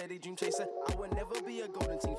steady dream chaser. I would never be a golden team.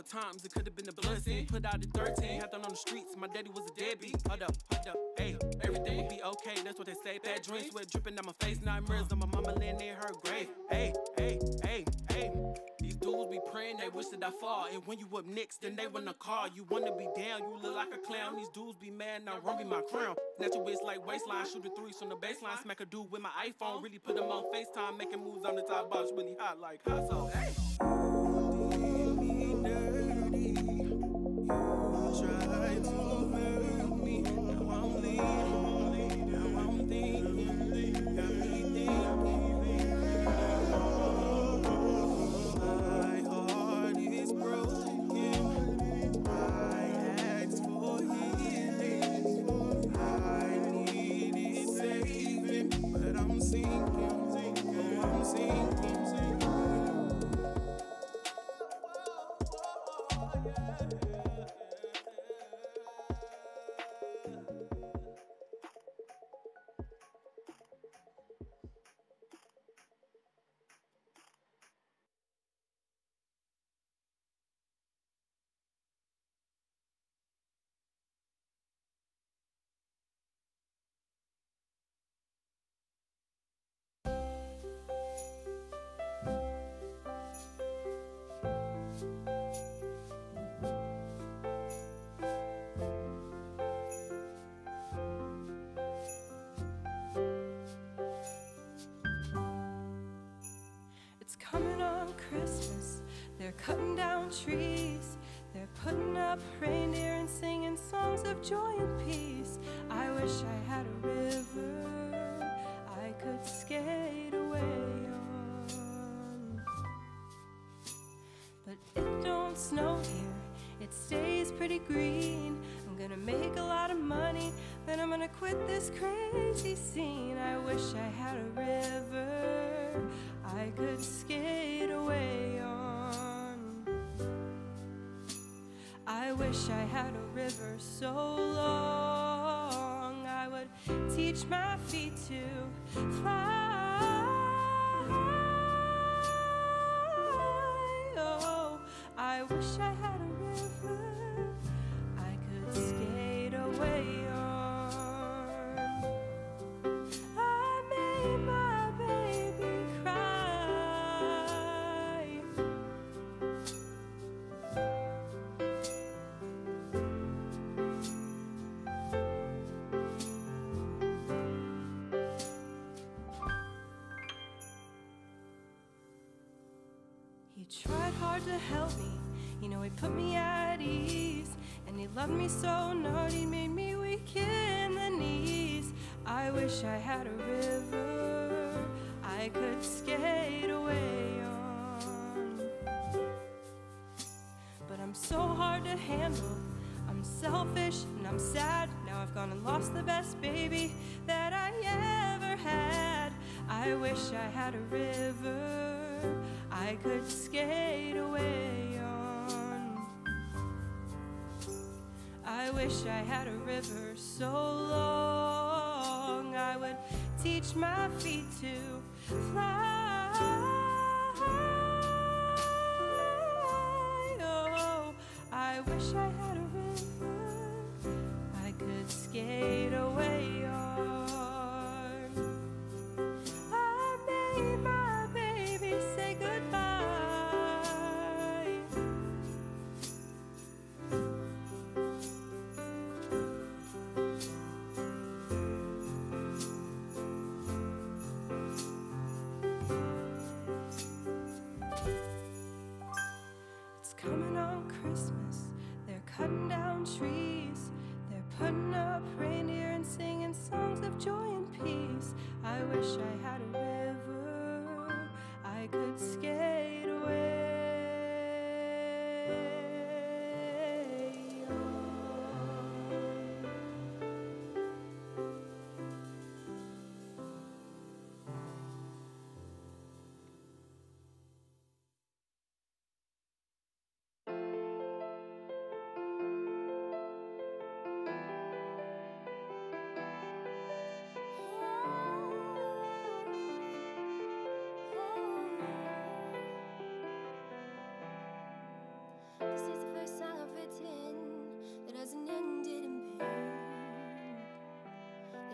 Four times. It could have been a blessing. Put out at 13, happened on the streets. My daddy was a deadbeat. Hold up, hold up, hey, everything will be okay. That's what they say. Bad dreams, sweat dripping down my face. Nightmares of my mama laying in her grave. Hey, hey, hey, hey. These dudes be praying, they wish that I fall. And when you up next, then they wanna call. You wanna be down, you look like a clown. These dudes be mad, now run me my crown. Natural bitch like waistline, shooting threes from the baseline. Smack a dude with my iPhone, really put him on FaceTime, making moves on the top box, really hot like hot. So, hey. Putting up reindeer and singing songs of joy and peace. I wish I had a river I could skate away on. But it don't snow here. It stays pretty green. I'm gonna make a lot of money. Then I'm gonna quit this crazy scene. I wish I had a river I could skate away wish I had a river so long I would teach my feet to fly. Oh, I wish I had tried hard to help me, you know, he put me at ease. And he loved me so not, he made me weak in the knees. I wish I had a river I could skate away on. But I'm so hard to handle. I'm selfish and I'm sad. Now I've gone and lost the best baby that I ever had. I wish I had a river I could skate away on. I wish I had a river so long I would teach my feet to fly. Oh, I wish I had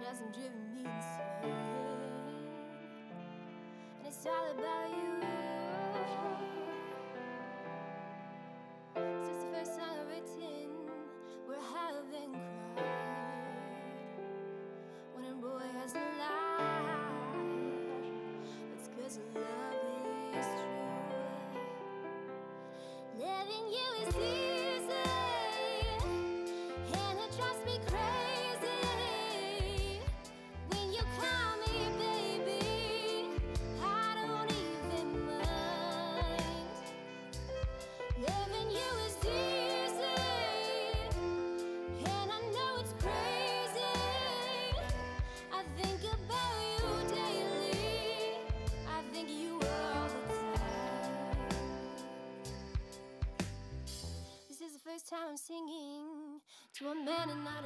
hasn't me insane. And it's all about you. singing to a man and not a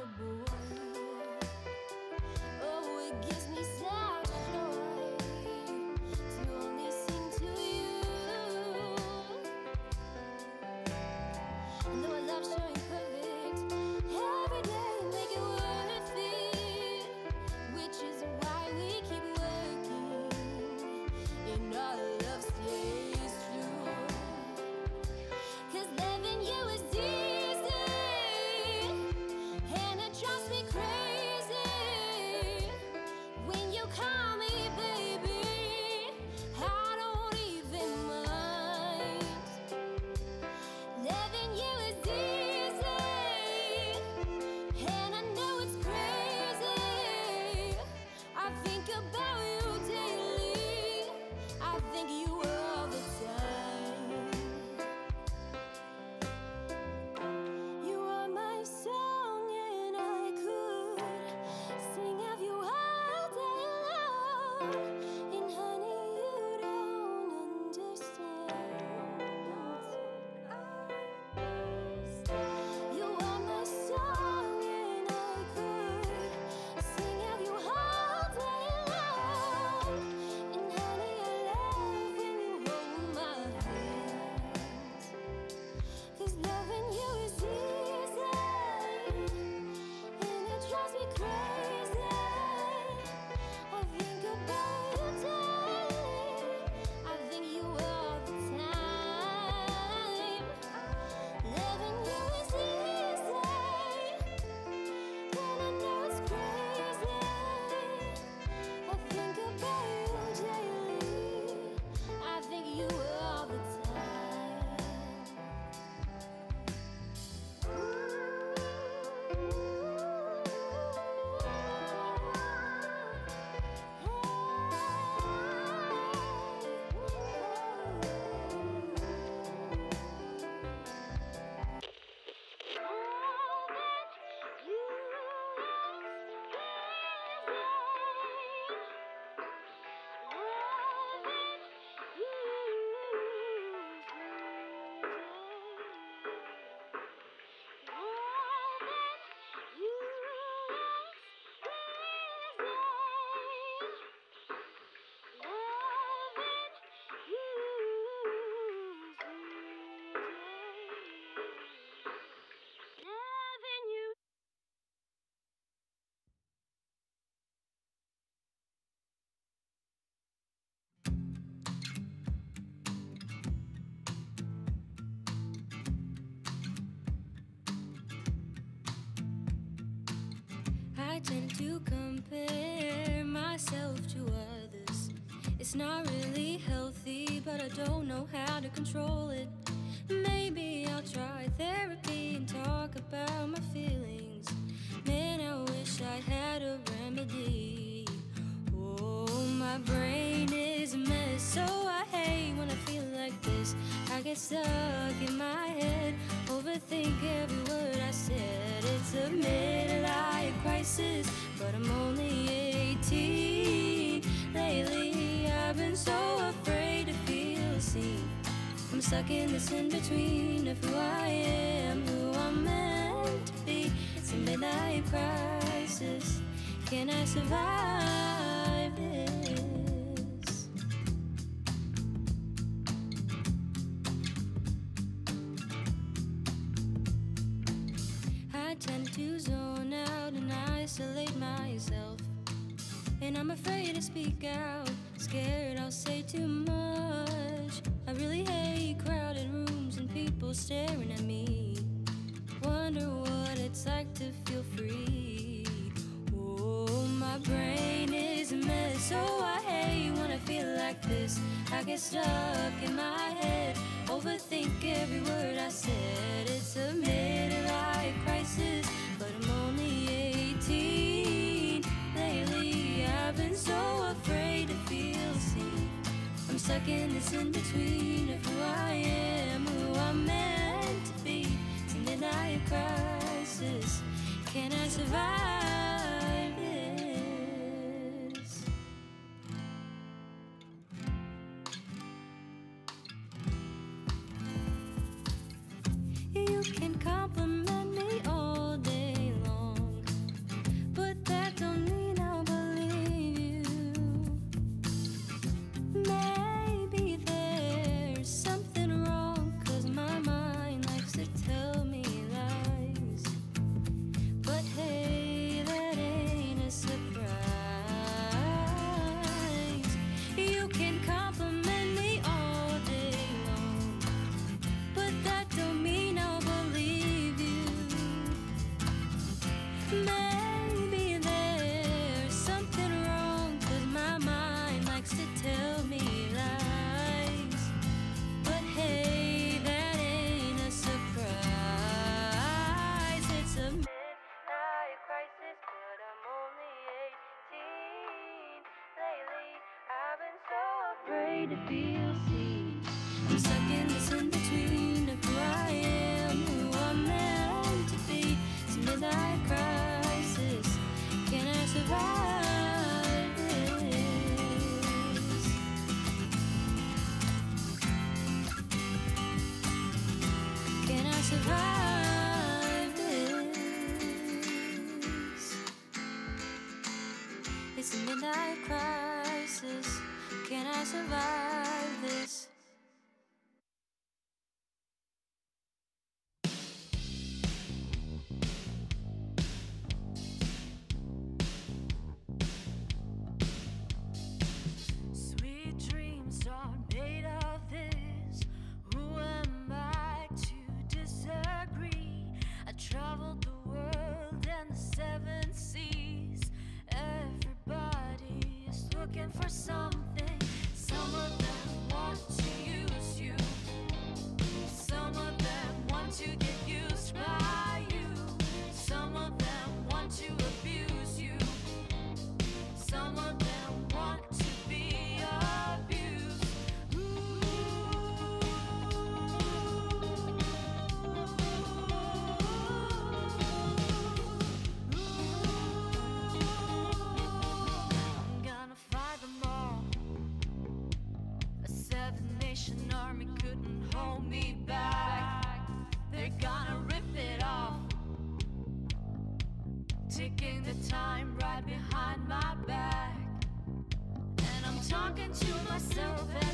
tend to compare myself to others. It's not really healthy, but I don't know how to control it. Maybe I'll try therapy and talk about my feelings. Man, I wish I had a remedy. Oh, my brain. places, but I'm only 18. Lately, I've been so afraid to feel seen. I'm stuck in this in between of who I am, who I'm meant to be. It's a midnight crisis. Can I survive? speak out. Scared I'll say too much. It's in between. to myself.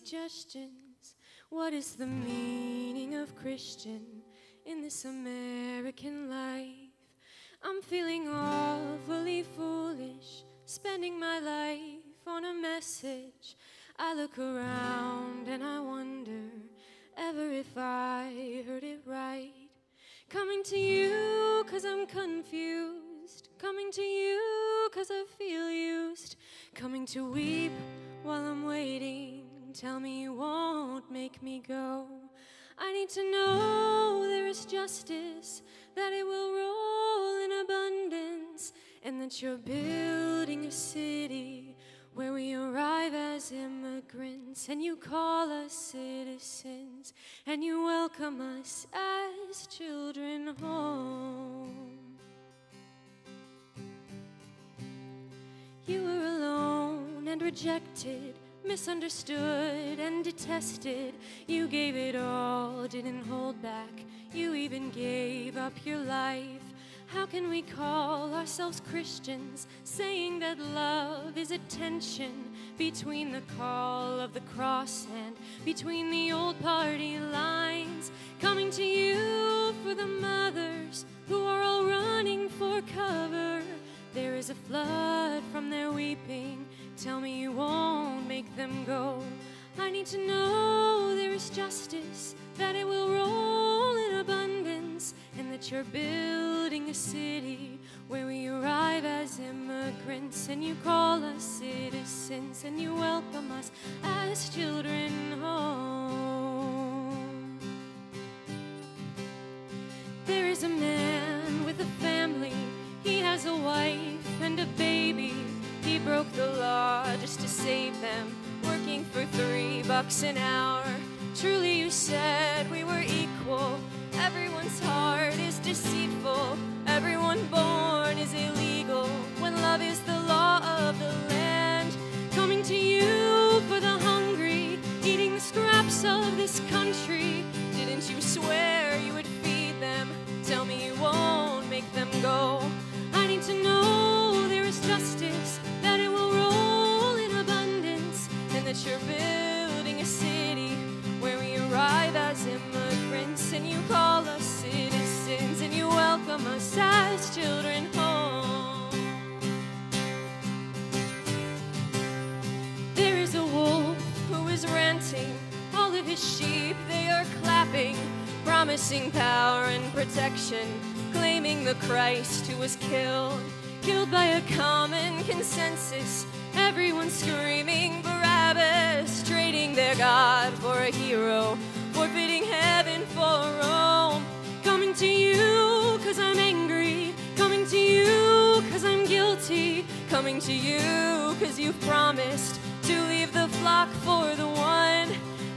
Suggestions. What is the meaning of Christian in this American life? I'm feeling awfully foolish, spending my life on a message. I look around and I wonder ever if I heard it right. Coming to you cause I'm confused. Coming to you cause I feel used. Coming to weep while I'm waiting. Tell me you won't make me go. I need to know there is justice, that it will roll in abundance, and that you're building a city where we arrive as immigrants, and you call us citizens, and you welcome us as children home. You were alone and rejected, misunderstood and detested. You gave it all, didn't hold back. You even gave up your life. How can we call ourselves Christians, saying that love is a tension between the call of the cross and between the old party lines? Coming to you for the mothers who are all running for cover. There is a flood from their weeping. Tell me you won't make them go. I need to know there is justice, that it will roll in abundance, and that you're building a city where we arrive as immigrants, and you call us citizens, and you welcome us as children home. There is a man with a family. He has a wife and a baby. He broke the law just to save them, working for three bucks an hour. Truly, you said we were equal. Everyone's heart is deceitful. Everyone born is illegal when love is the law of the land. Coming to you for the hungry, eating the scraps of this country. Didn't you swear you would feed them? Tell me you won't make them go. I need to know there is justice, you're building a city where we arrive as immigrants, and you call us citizens, and you welcome us as children home. There is a wolf who is ranting. All of his sheep, they are clapping, promising power and protection, claiming the Christ who was killed, killed by a common consensus. Everyone screaming Barabbas, trading their God for a hero, forfeiting heaven for Rome. Coming to you cause I'm angry, coming to you cause I'm guilty, coming to you cause you've promised to leave the flock for the one.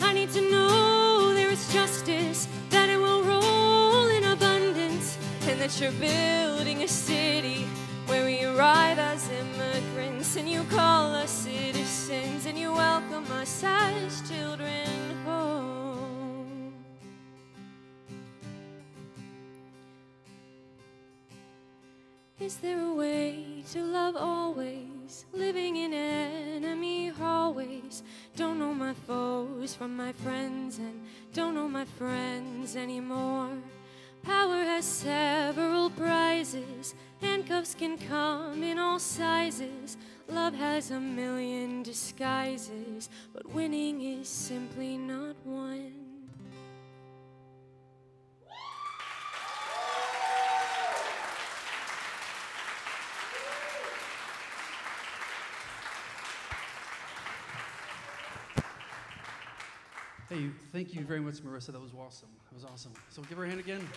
I need to know there is justice, that it will roll in abundance, and that you're building a city where we arrive as immigrants, and you call us citizens, and you welcome us as children home. Is there a way to love always? Living in enemy hallways. Don't know my foes from my friends, and don't know my friends anymore. Power has several prizes. Handcuffs can come in all sizes. Love has a million disguises, but winning is simply not one. Hey, thank you very much, Marissa. That was awesome. That was awesome. So give her a hand again.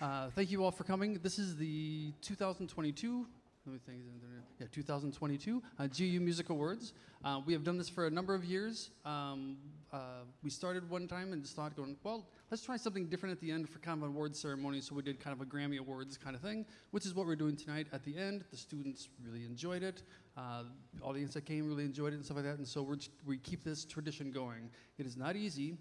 Uh, thank you all for coming. This is the 2022. Let me think. Yeah, 2022 uh, GU Music Awards. Uh, we have done this for a number of years. Um, uh, we started one time and just thought, going, well, let's try something different at the end for kind of an awards ceremony. So we did kind of a Grammy Awards kind of thing, which is what we're doing tonight. At the end, the students really enjoyed it. Uh, the audience that came really enjoyed it and stuff like that. And so we're, we keep this tradition going. It is not easy.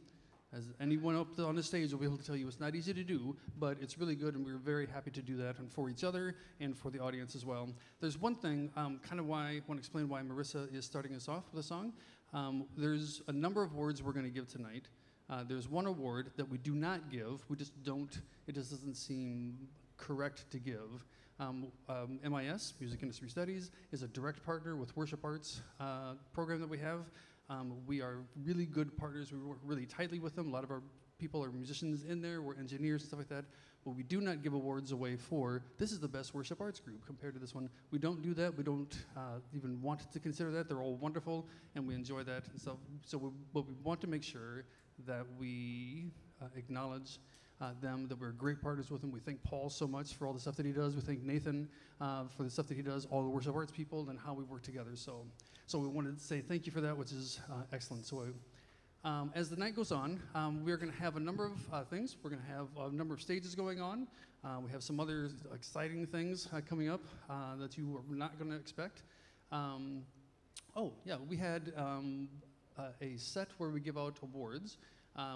As anyone up on the stage will be able to tell you, it's not easy to do, but it's really good, and we're very happy to do that, and for each other and for the audience as well. There's one thing, um, kind of why I want to explain why Marissa is starting us off with a song. Um, there's a number of awards we're going to give tonight. Uh, there's one award that we do not give. We just don't. It just doesn't seem correct to give. Um, um, MIS, Music Industry Studies, is a direct partner with Worship Arts uh, program that we have. Um, we are really good partners. We work really tightly with them. A lot of our people are musicians in there. We're engineers and stuff like that. But we do not give awards away for this is the best worship arts group compared to this one. We don't do that. We don't uh, even want to consider that. They're all wonderful, and we enjoy that. And so, so we, but we want to make sure that we uh, acknowledge uh, them, that we're great partners with them. We thank Paul so much for all the stuff that he does. We thank Nathan uh, for the stuff that he does, all the worship arts people, and how we work together. So, so we wanted to say thank you for that, which is uh, excellent. So, um, as the night goes on, um, we're going to have a number of uh, things. We're going to have a number of stages going on. Uh, we have some other exciting things uh, coming up uh, that you are not going to expect. Um, oh, yeah, we had um, uh, a set where we give out awards.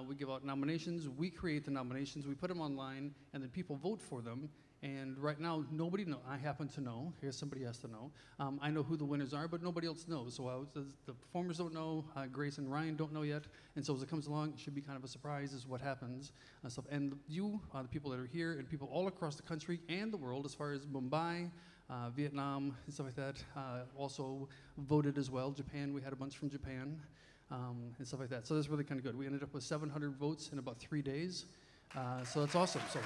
We give out nominations. We create the nominations. We put them online, and then people vote for them. And right now, nobody know. I happen to know. Here's somebody has to know. Um, I know who the winners are, but nobody else knows. So was, the, performers don't know. Uh, Grace and Ryan don't know yet. And so as it comes along, it should be kind of a surprise as what happens. Uh, stuff. And you, uh, the people that are here, and people all across the country and the world, as far as Mumbai, uh, Vietnam, and stuff like that, uh, also voted as well. Japan, we had a bunch from Japan, um, and stuff like that. So that's really kind of good. We ended up with 700 votes in about three days. Uh, so that's awesome. So.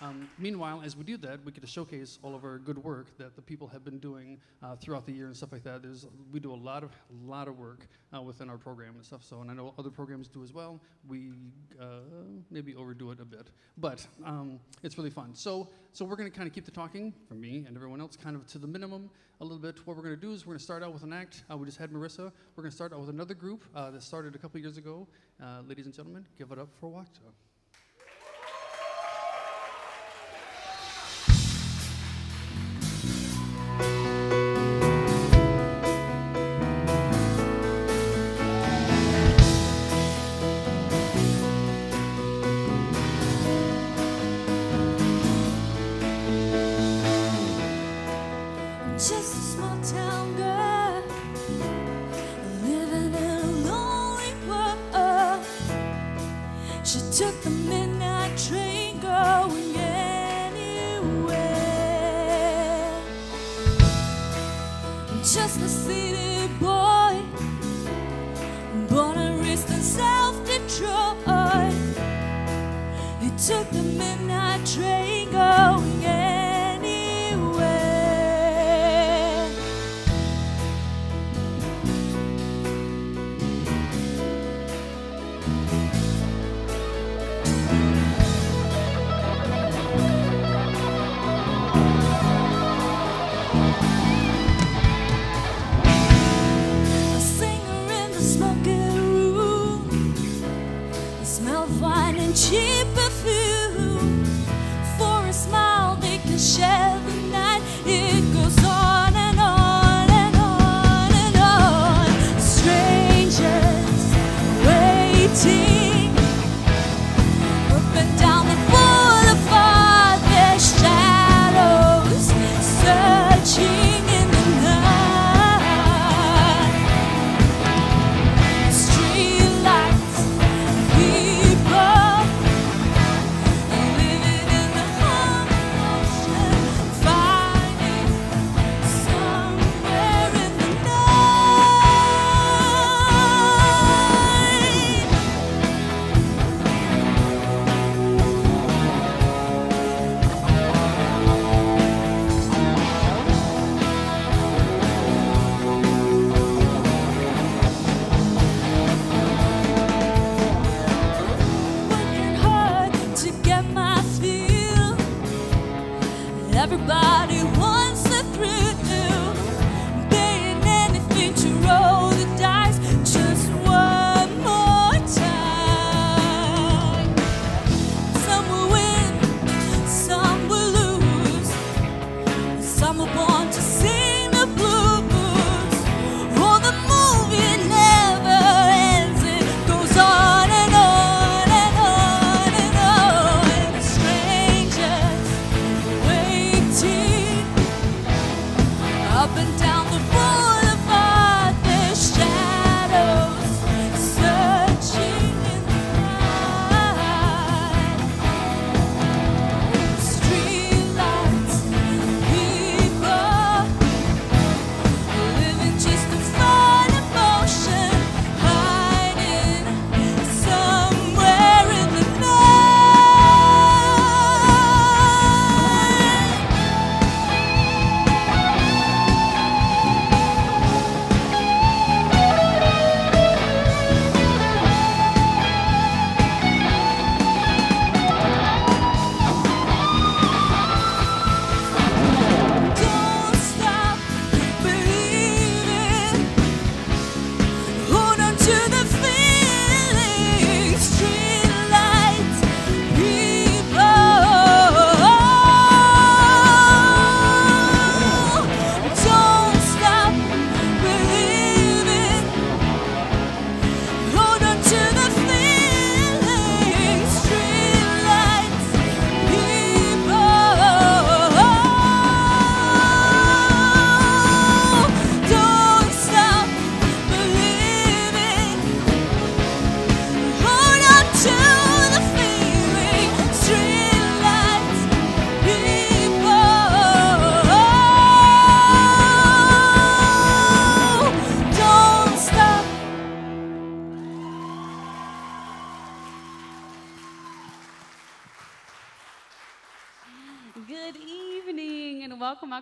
Um, meanwhile, as we do that, we get to showcase all of our good work that the people have been doing uh, throughout the year and stuff like that. There's, we do a lot of, lot of work uh, within our program and stuff. So, and I know other programs do as well. We uh, maybe overdo it a bit, but um, it's really fun. So, so we're going to kind of keep the talking for me and everyone else kind of to the minimum a little bit. What we're going to do is we're going to start out with an act. Uh, we just had Marissa. We're going to start out with another group uh, that started a couple years ago. Uh, ladies and gentlemen, give it up for Wakta. She took the midnight train going anywhere. Just a city boy, born and raised in South Detroit. He took the midnight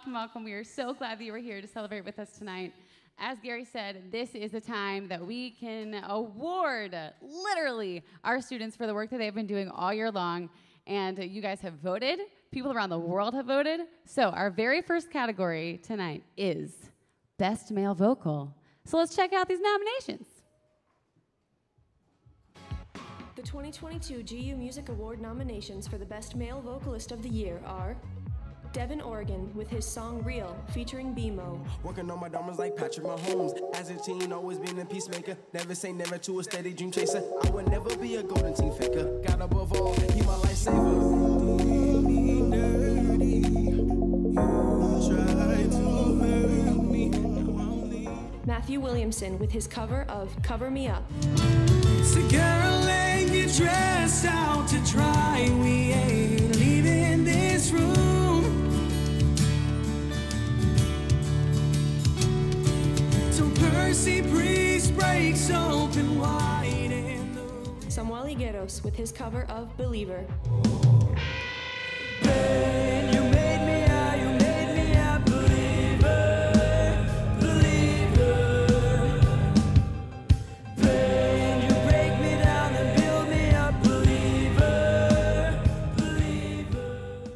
welcome, welcome. We are so glad that you are here to celebrate with us tonight. As Gary said, this is the time that we can award literally our students for the work that they've been doing all year long. And you guys have voted, people around the world have voted. So, our very first category tonight is Best Male Vocal. So, let's check out these nominations. The 2022 GU Music Award nominations for the Best Male Vocalist of the Year are Devin Oregon with his song Real featuring BMO. Working on my diamonds like Patrick Mahomes. As a teen, always been a peacemaker. Never say never to a steady dream chaser. I would never be a golden team faker. God above all, he my lifesaver. Dirty, you tried to hurt me. Now I'm leaving. Matthew Williamson with his cover of Cover Me Up. So girl, ain't you dressed out to try? We ain't leaving this room. So Percy Priest breaks open wide in the. Samuel Higueros with his cover of Believer. You made me a, you made me a believer, believer. Pain, you break me down and build me up, believer, believer.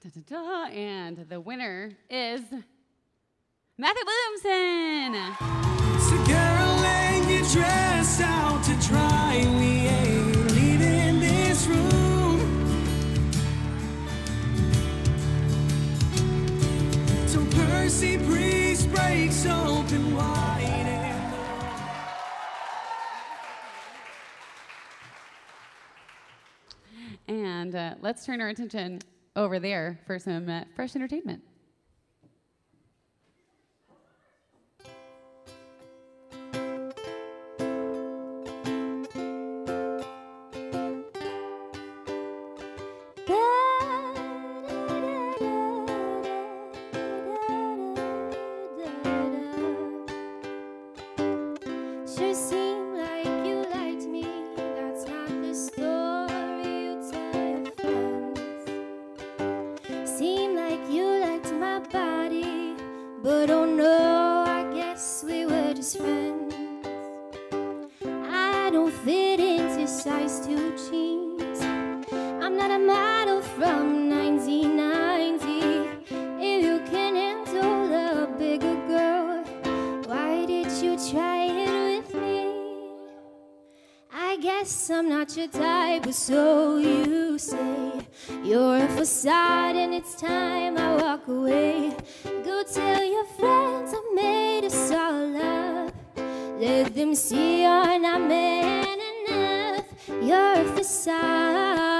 Da, da, da. And the winner is Matthew Williamson. So girl, dressed out to try? We ain't leaving this room. So Percy Priest breaks open wide. And uh, let's turn our attention over there for some uh, fresh entertainment. Guess I'm not your type, but so you say. You're a facade, and it's time I walk away. Go tell your friends I made us all up. Let them see you're not man enough. You're a facade.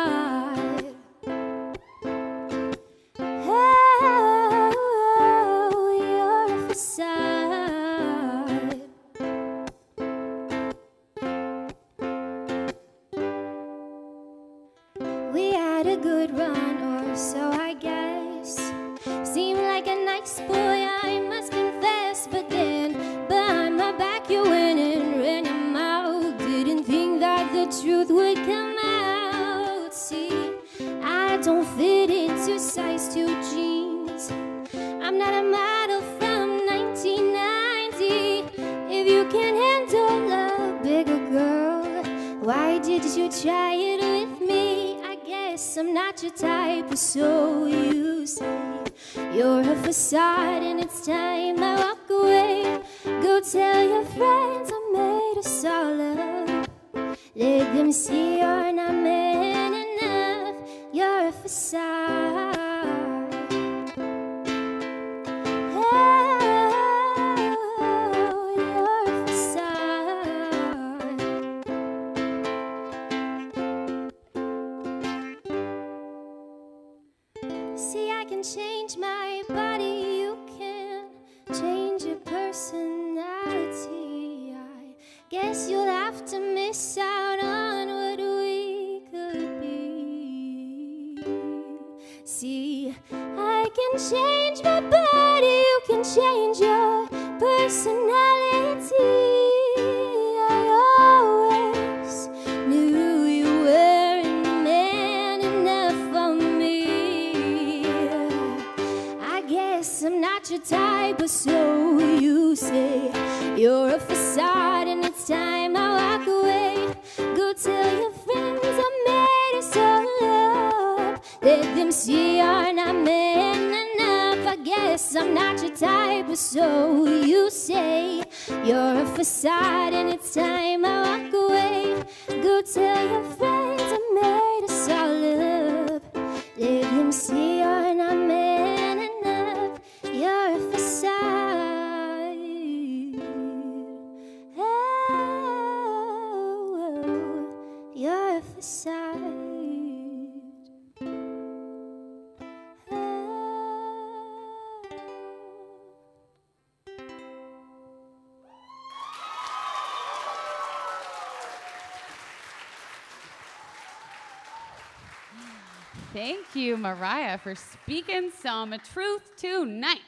You, Mariah, for speaking some truth tonight.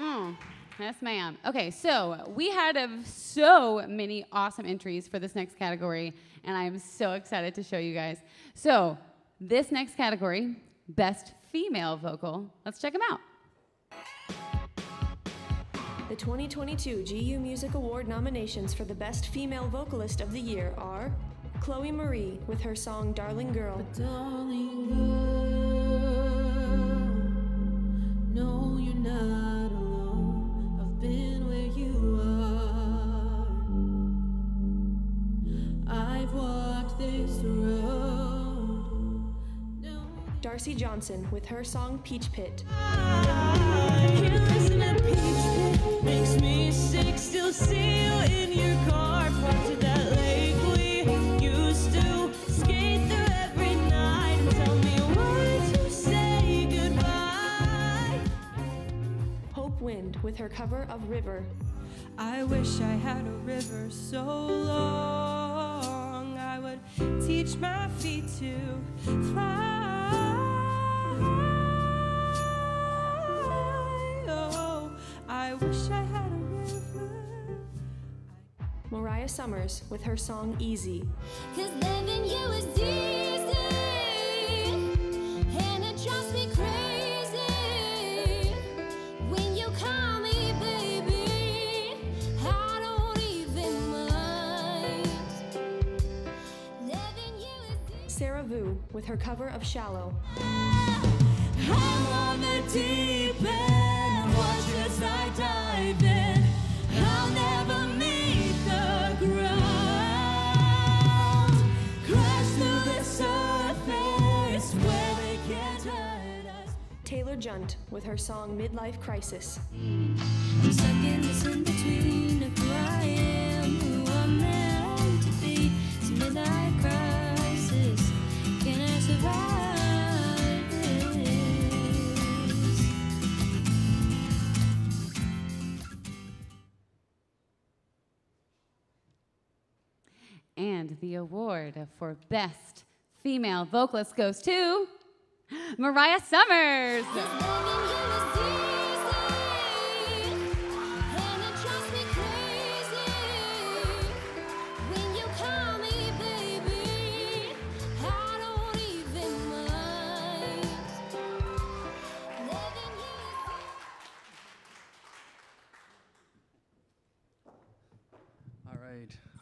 Mm, yes, ma'am. Okay, so we had uh, so many awesome entries for this next category, and I'm so excited to show you guys. So, this next category, Best Female Vocal, let's check them out. The 2022 GU Music Award nominations for the Best Female Vocalist of the Year are Chloe Marie with her song Darling Girl, Darling girl, no, you're not alone. I've been where you are. I've walked this road. No, Darcy Johnson with her song Peach Pit, I can't listen to Peach Pit. Makes me sick. Still see you in your car, Wind with her cover of River, I wish I had a river so long I would teach my feet to fly. Oh, I wish I had a river. Mariah Summers with her song Easy, Cause loving you is easy, where they can't hurt us. Taylor Junt with her song Midlife Crisis, I'm stuck And the award for Best Female Vocalist goes to Mariah Summers.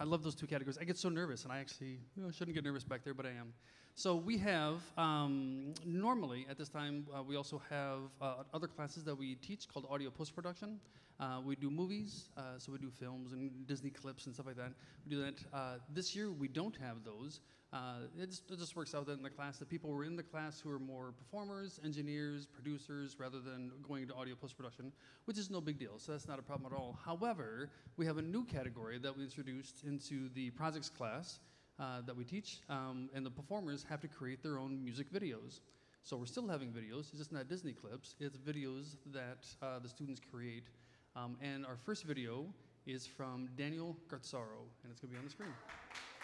Love those two categories. I get so nervous, and I actually you know, shouldn't get nervous back there, but I am. So we have um, normally at this time uh, we also have uh, other classes that we teach called audio post production. Uh, we do movies, uh, so we do films and Disney clips and stuff like that. We do that. Uh, this year we don't have those. Uh, it, just, it just works out that in the class that people were in the class who are more performers, engineers, producers, rather than going into audio post production, which is no big deal. So that's not a problem at all. However, we have a new category that we introduced into the projects class uh, that we teach, um, and the performers have to create their own music videos. So we're still having videos. It's just not Disney clips. It's videos that uh, the students create. Um, and our first video is from Daniel Garzaro, and it's going to be on the screen.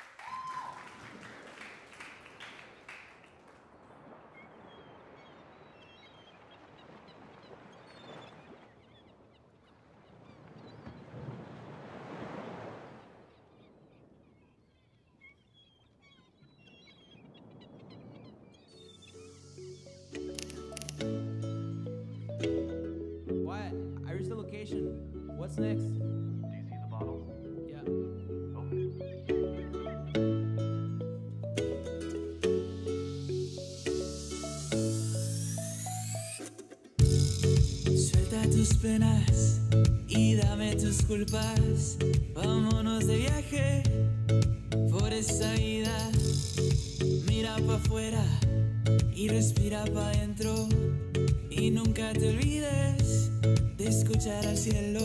What's next? Do you see the bottle? Yeah. Open it. tus penas y dame tus culpas. Vámonos de viaje por esa vida. Mira pa' afuera y respira pa' adentro. marchar al cielo.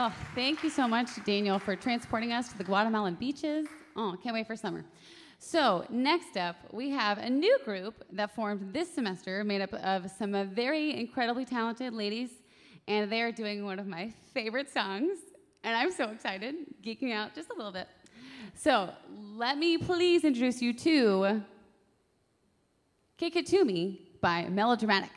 Oh, thank you so much, Daniel, for transporting us to the Guatemalan beaches. Oh, can't wait for summer. So, next up, we have a new group that formed this semester made up of some uh, very incredibly talented ladies, and they are doing one of my favorite songs, and I'm so excited, geeking out just a little bit. So, let me please introduce you to Kick It To Me by Melodramatic.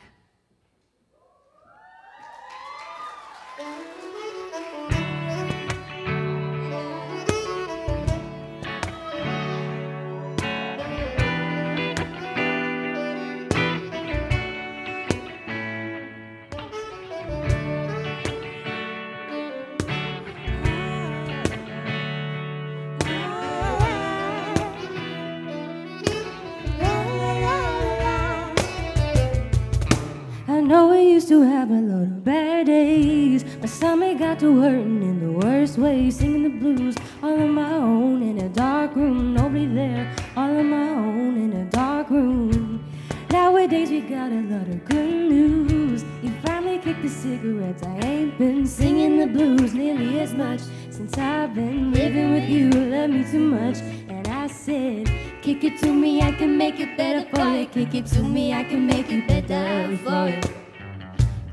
Know we used to have a lot of bad days. My stomach got to hurting in the worst way. Singing the blues all on my own in a dark room. Nobody there, all on my own in a dark room. Nowadays we got a lot of good news. You finally kicked the cigarettes. I ain't been singing the blues nearly as much since I've been living with you. Love me too much, and I said. Kick it to me, I can make it better for you. Kick it to me, I can make it better for you.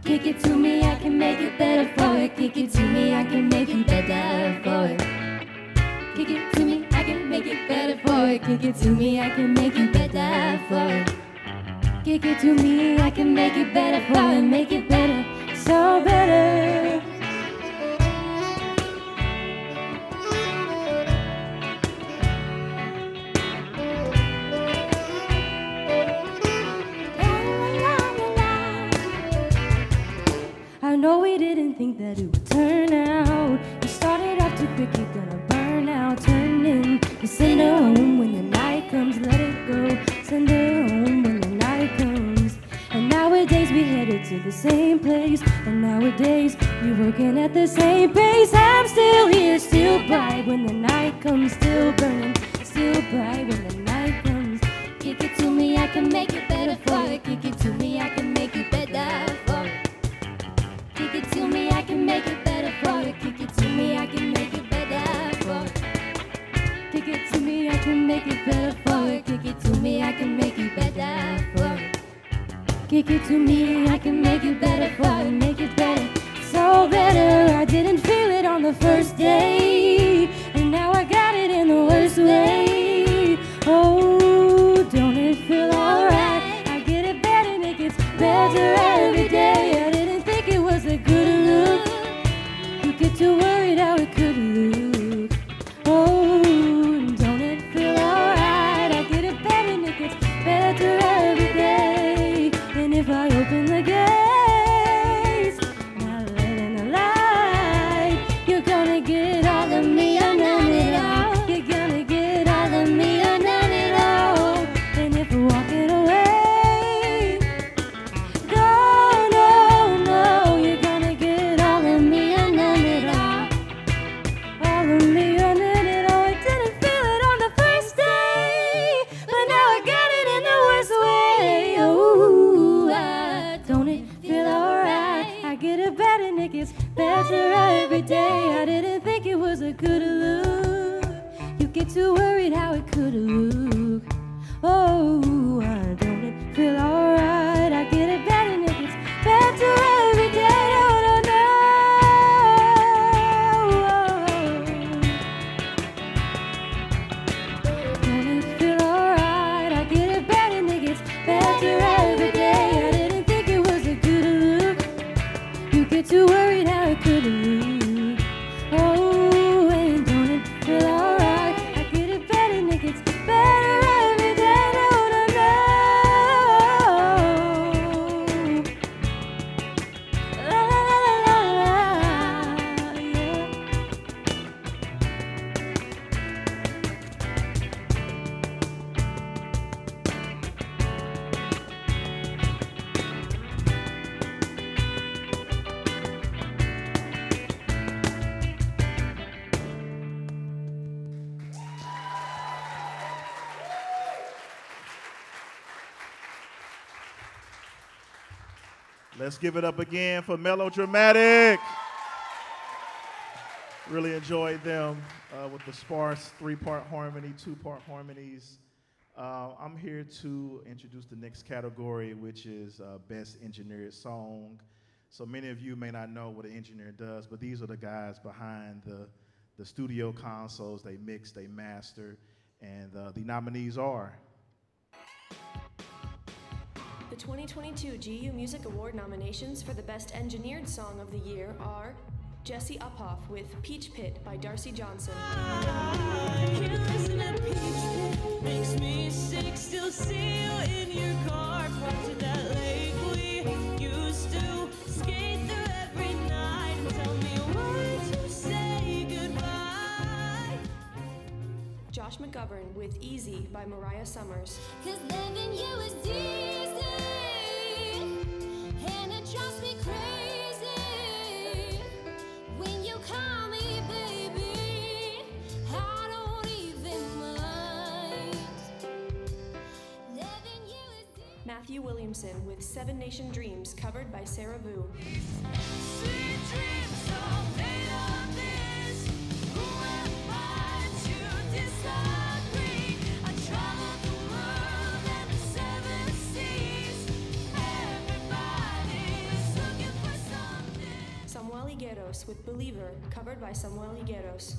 Kick it to me, I can make it better for you. Kick it to me, I can make it better for you. Kick it to me, I can make it better for you. Kick it to me, I can make it better for you. Kick it to me, I can make it better for you. Make it better, so better. Know we didn't think that it would turn out. We started off too quick, you're gonna burn out. Turn in, you send her home when the night comes. Let it go, send her home when the night comes. And nowadays we headed to the same place. And nowadays we working at the same pace. I'm still here, still bright when the night comes. Still burning, still bright when the night comes. Kick it to me, I can make it better for you. Kick it to me, I can make it better can make it better for you. Kick it to me, I can make it better for you. Kick it to me, I can make it better for you. Kick it to me, I can make it better for you. Kick it to me, I can make it better for you, make it better, so better. I didn't feel it on the first day, and now I got it in the worst way. Oh, don't it feel alright? I get it better and it better every day. Get worried how it could look. It up again for Melodramatic. Really enjoyed them uh, with the sparse three part harmony, two part harmonies. Uh, I'm here to introduce the next category, which is uh, Best Engineered Song. So many of you may not know what an engineer does, but these are the guys behind the, the studio consoles. They mix, they master, and uh, the nominees are The 2022 GU Music Award nominations for the Best Engineered Song of the Year are Jesse Uphoff with Peach Pit by Darcy Johnson. Makes me sick, still see you in your car, lake we used to skate Josh McGovern with Easy by Mariah Summers. Cause loving you is easy, and it drives me crazy. When you call me baby, I don't even mind. Loving you is Matthew Williamson with Seven Nation Dreams, covered by Sarah Vu. With Believer, covered by Samuel Higueros.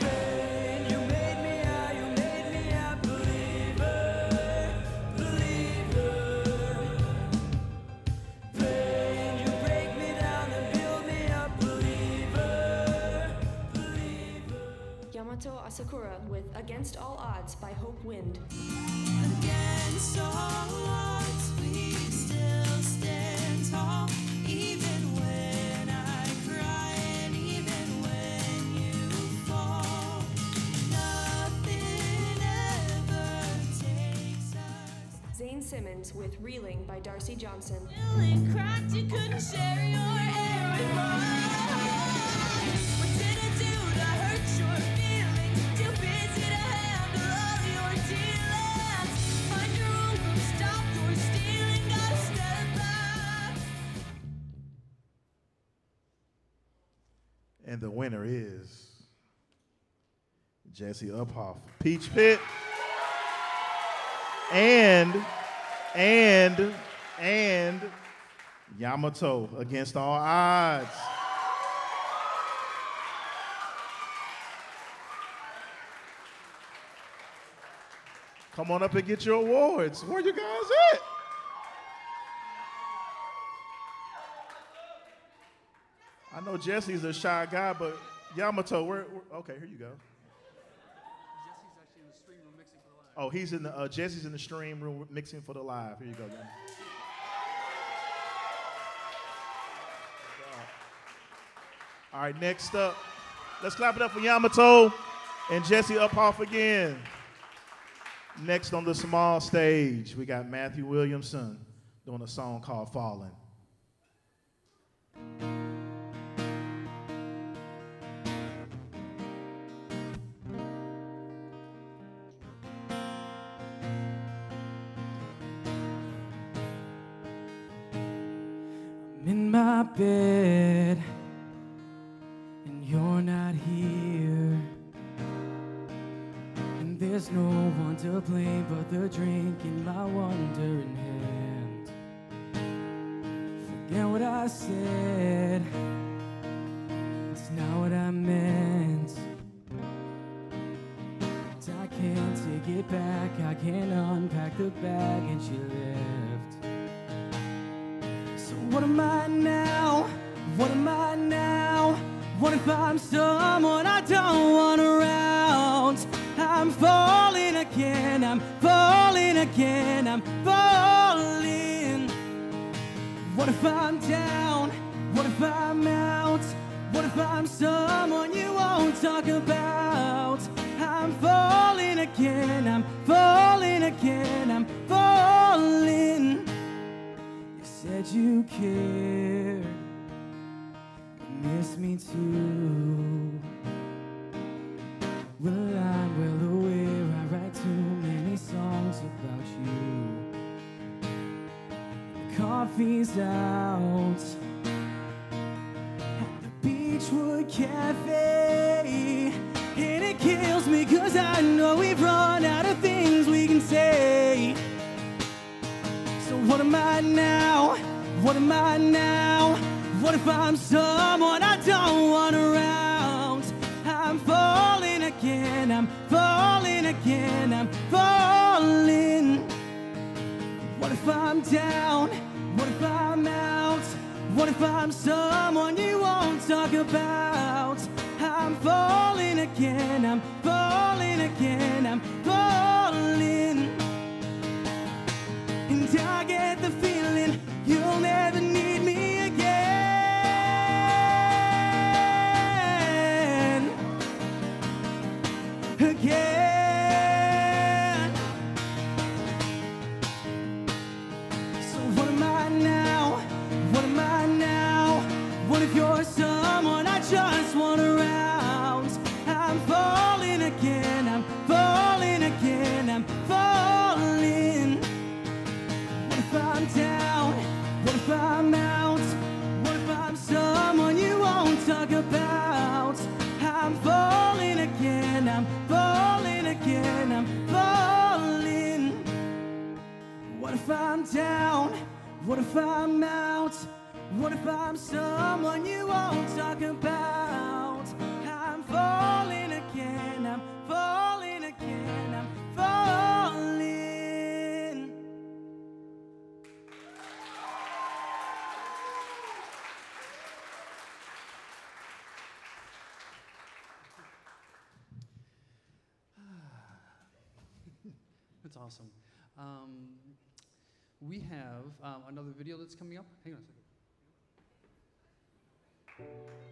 You made me a, you made me a believer, believer. Pain, you break me down and build me up, believer, believer. Yamato Asakura with Against All Odds by Hope Wind. Stop your stealing, gotta step back. And the winner is Jesse Uphoff, Peach Pit. And, and, and Yamato against all odds. Come on up and get your awards. Where you guys at? I know Jesse's a shy guy, but Yamato, where, where- okay, here you go. Oh, he's in the uh, Jesse's in the stream room mixing for the live. Here you go. Yamato. All right, next up, let's clap it up for Yamato and Jesse Uphoff again. Next on the small stage, we got Matthew Williamson doing a song called Falling. In what am I now? What am I now? What if I'm someone I don't want around? I'm falling again, I'm falling again, I'm falling. What if I'm down? What if I'm out? What if I'm someone you won't talk about? I'm falling again, I'm falling again, I'm falling. And down? What if I'm out? What if I'm someone you won't talk about? I'm falling again, I'm falling again, I'm falling. Have um, another video that's coming up. Hang on a second.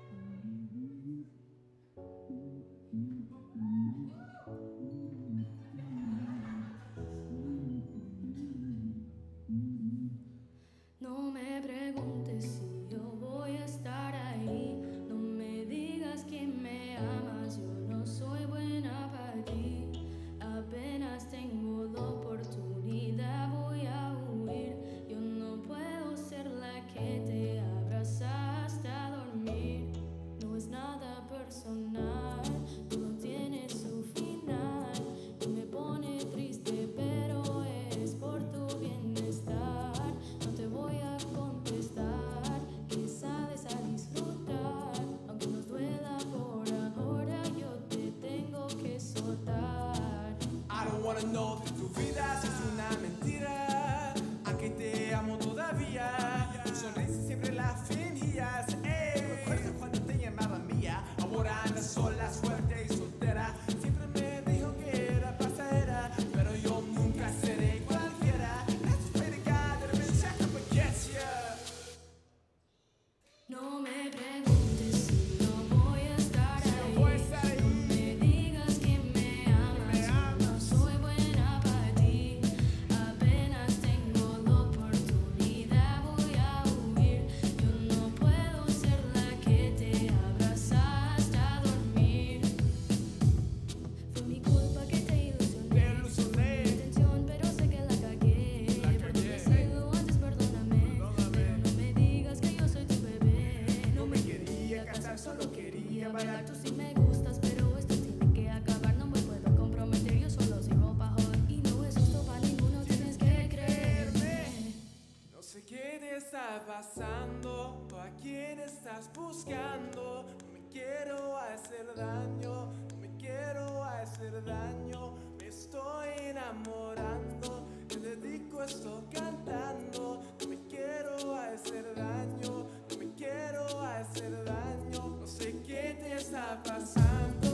Estás buscando. No me quiero hacer daño, no me quiero hacer daño. Me estoy enamorando, te dedico esto cantando. No me quiero hacer daño, no me quiero hacer daño. No sé qué te está pasando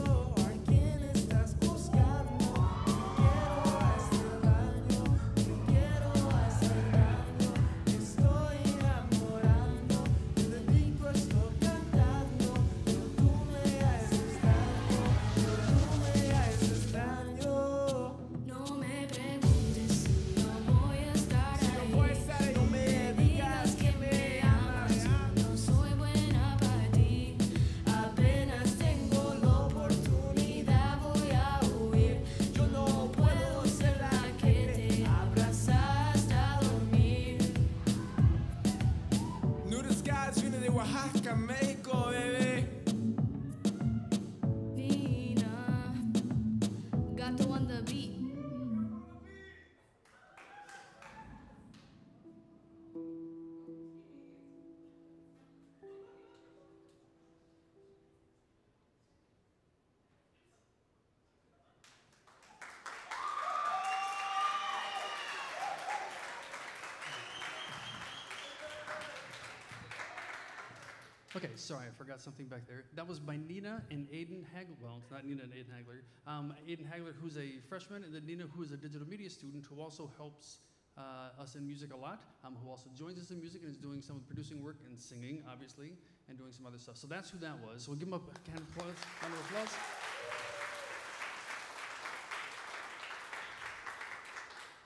forgot something back there. That was by Nina and Aiden Hagler. Well, it's not Nina and Aiden Hagler. Um, Aiden Hagler, who's a freshman, and then Nina, who is a digital media student, who also helps uh, us in music a lot, um, who also joins us in music and is doing some producing work and singing, obviously, and doing some other stuff. So that's who that was. So we'll give them a hand of applause. Round of applause.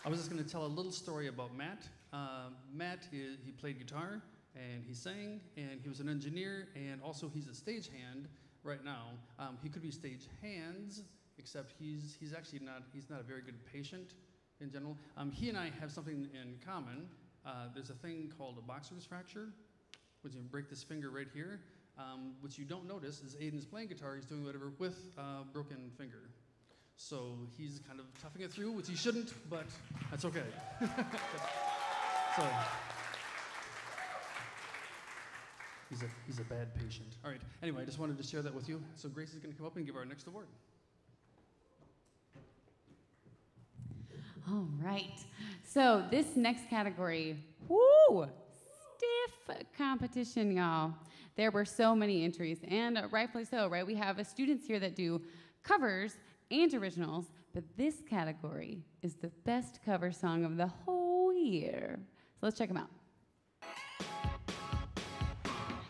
I was just going to tell a little story about Matt. Uh, Matt, he, he played guitar and he sang, and he was an engineer, and also he's a stagehand right now. Um, he could be stage hands, except he's, he's actually not, he's not a very good patient in general. Um, he and I have something in common. Uh, there's a thing called a boxer's fracture, which you break this finger right here. Um, what you don't notice is Aiden's playing guitar, he's doing whatever with a broken finger. So he's kind of toughing it through, which he shouldn't, but that's okay. so he's a, he's a bad patient. All right, anyway, I just wanted to share that with you. So Grace is going to come up and give our next award. All right. So this next category, whoo, stiff competition, y'all. There were so many entries, and rightfully so, right? We have students here that do covers and originals, but this category is the best cover song of the whole year. So let's check them out.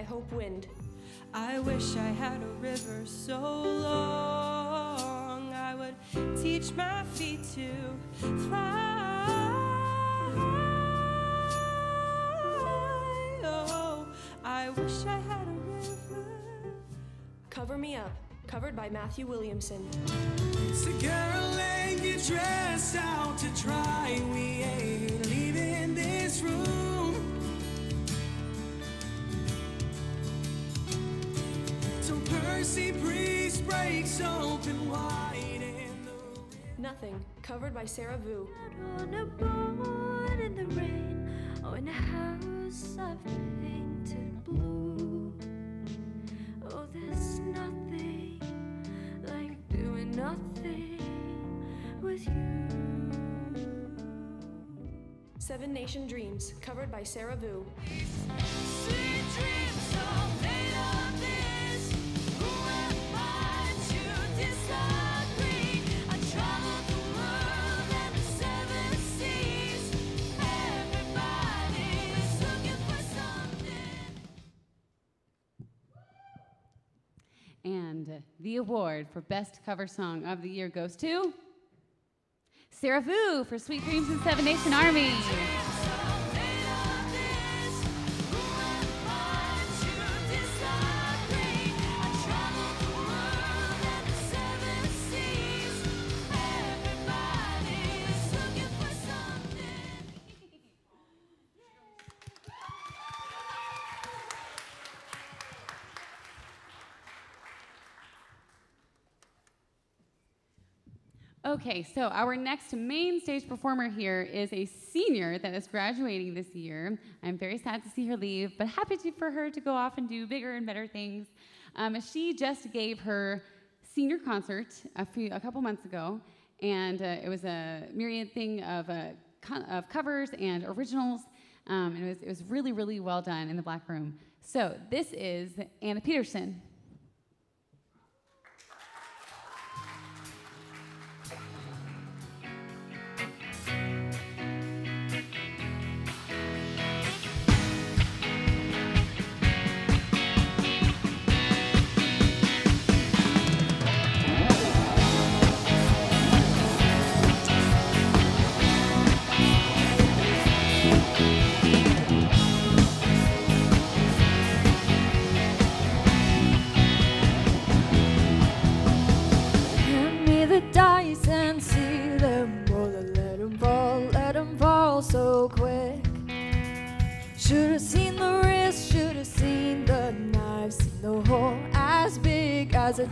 by Hope Wind. I wish I had a river so long I would teach my feet to fly. Oh, I wish I had a river. Cover Me Up, covered by Matthew Williamson. So girl, ain't get dressed out to try. We ain't leaving this room. So Percy Priest breaks open wide in the Nothing, covered by Sarah Vu. On a board in the rain, or in a house I've painted blue. Oh, there's nothing like doing nothing with you. Seven Nation Dreams, covered by Sarah Vu. The award for Best Cover Song of the Year goes to Sarah Vu for Sweet Dreams and Seven Nation Army. Okay, so our next main stage performer here is a senior that is graduating this year. I'm very sad to see her leave, but happy to, for her to go off and do bigger and better things. Um, she just gave her senior concert a, few, a couple months ago, and uh, it was a myriad thing of, uh, co- of covers and originals, um, and it was, it was really, really well done in the Black Room. So this is Anna Peterson.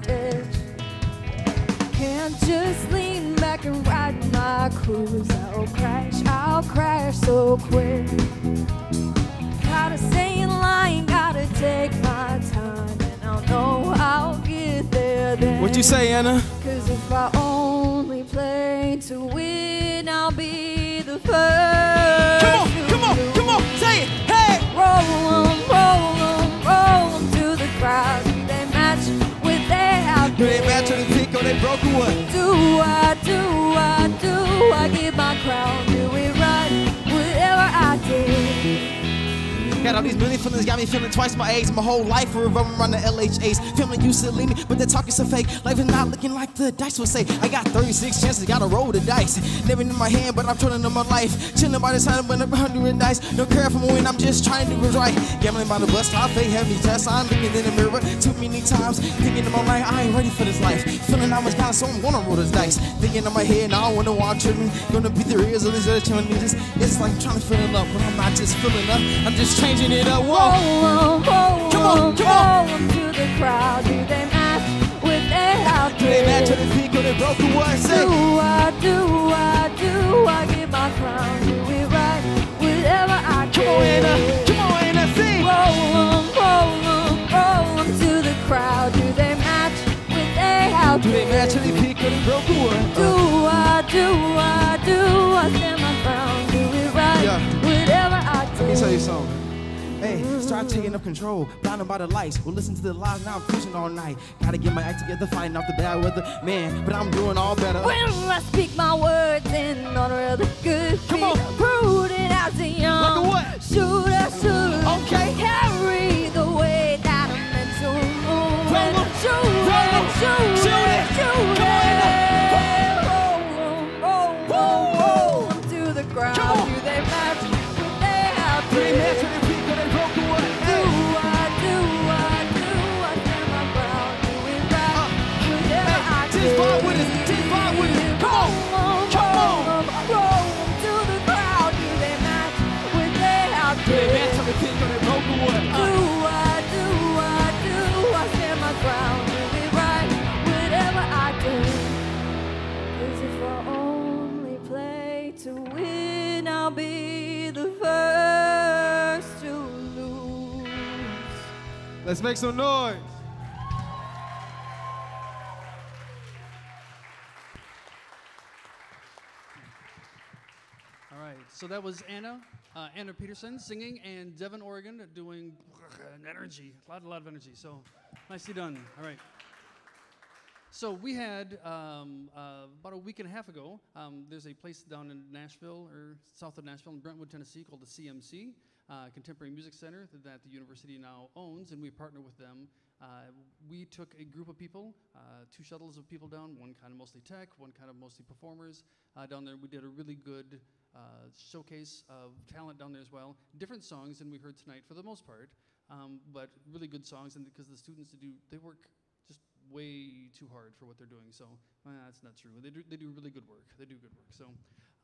As. Can't just lean back and ride my cruise. I'll crash, I'll crash so quick. Gotta stay in line, gotta take my time, and I'll know I'll get there then. What you say, Anna? Cause if I only play to win, I'll be the first. Come on, come on, come on, say it, hey! Roll 'em, roll 'em, roll 'em to the crowd. They match to the pick or they broke or? Do I, do I, do I get my crown? Do it right, whatever I did. Got all these million feelings, got me feeling twice my age. My whole life revolving around the LHAs. Family used to leave me, but they're talking so fake. Life is not looking like the dice would say. I got 36 chances, gotta roll the dice. Never in my hand, but I'm turning on my life. Chilling by the time when I'm 100 dice. Don't care if I'm winning, I'm just trying to do what's right. Gambling by the bus stop, they have me test. I'm looking in the mirror too many times. Thinking in my mind, I ain't ready for this life. Feeling I was down, so I'm gonna roll this dice. Thinking in my head, now I wanna watch me. Gonna be the ears of these other challenges. It's like trying to fill it up, but I'm not just filling up. I'm just changing it up. Whoa. 'em, roll Come on, come on. to the crowd. Do they match with their Do they match to the peak or they broke or? Say. Do I, do I, do I get my crown? Do it right, whatever I Come on, Anna. Come on, Anna. Sing. Roll 'em, roll 'em, roll 'em to the crowd. Do they match with their outfit? Do they match to the peak or they broke or what? Do I, do I, do I stand my ground? Do it right, Yeah. whatever Hey, start taking up control, blinded by the lights. Well, listen to the lies, now I'm cruising all night. Gotta get my act together, fighting off the bad weather. Man, but I'm doing all better. When I speak my words in honor of the good Come on. Prudent as a young Like a what? shooter should Okay. carry the weight that I'm meant to move. Roll And 'em. shoot it, shoot Shoot it, shoot it. Let's make some noise. All right, so that was Anna, uh, Anna Peterson singing, and Devin Oregon doing an energy, a lot, a lot of energy. So nicely done. All right. So we had um, uh, about a week and a half ago. Um, there's a place down in Nashville or south of Nashville in Brentwood, Tennessee, called the CMC uh, Contemporary Music Center that the university now owns, and we partner with them. Uh, we took a group of people, uh, two shuttles of people down, one kind of mostly tech, one kind of mostly performers uh, down there. We did a really good uh, showcase of talent down there as well. Different songs than we heard tonight for the most part, um, but really good songs. And because the students do, they work just way too hard for what they're doing. So uh, that's not true. They do, they do really good work. They do good work. So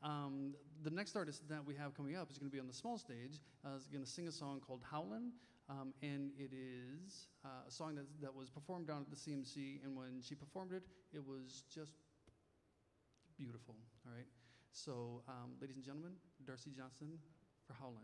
um, the next artist that we have coming up is going to be on the small stage. Uh, is going to sing a song called Howlin'. Um, and it is uh, a song that, that was performed down at the CMC. And when she performed it, it was just beautiful. All right. So, um, ladies and gentlemen, Darcy Johnson for Howlin'.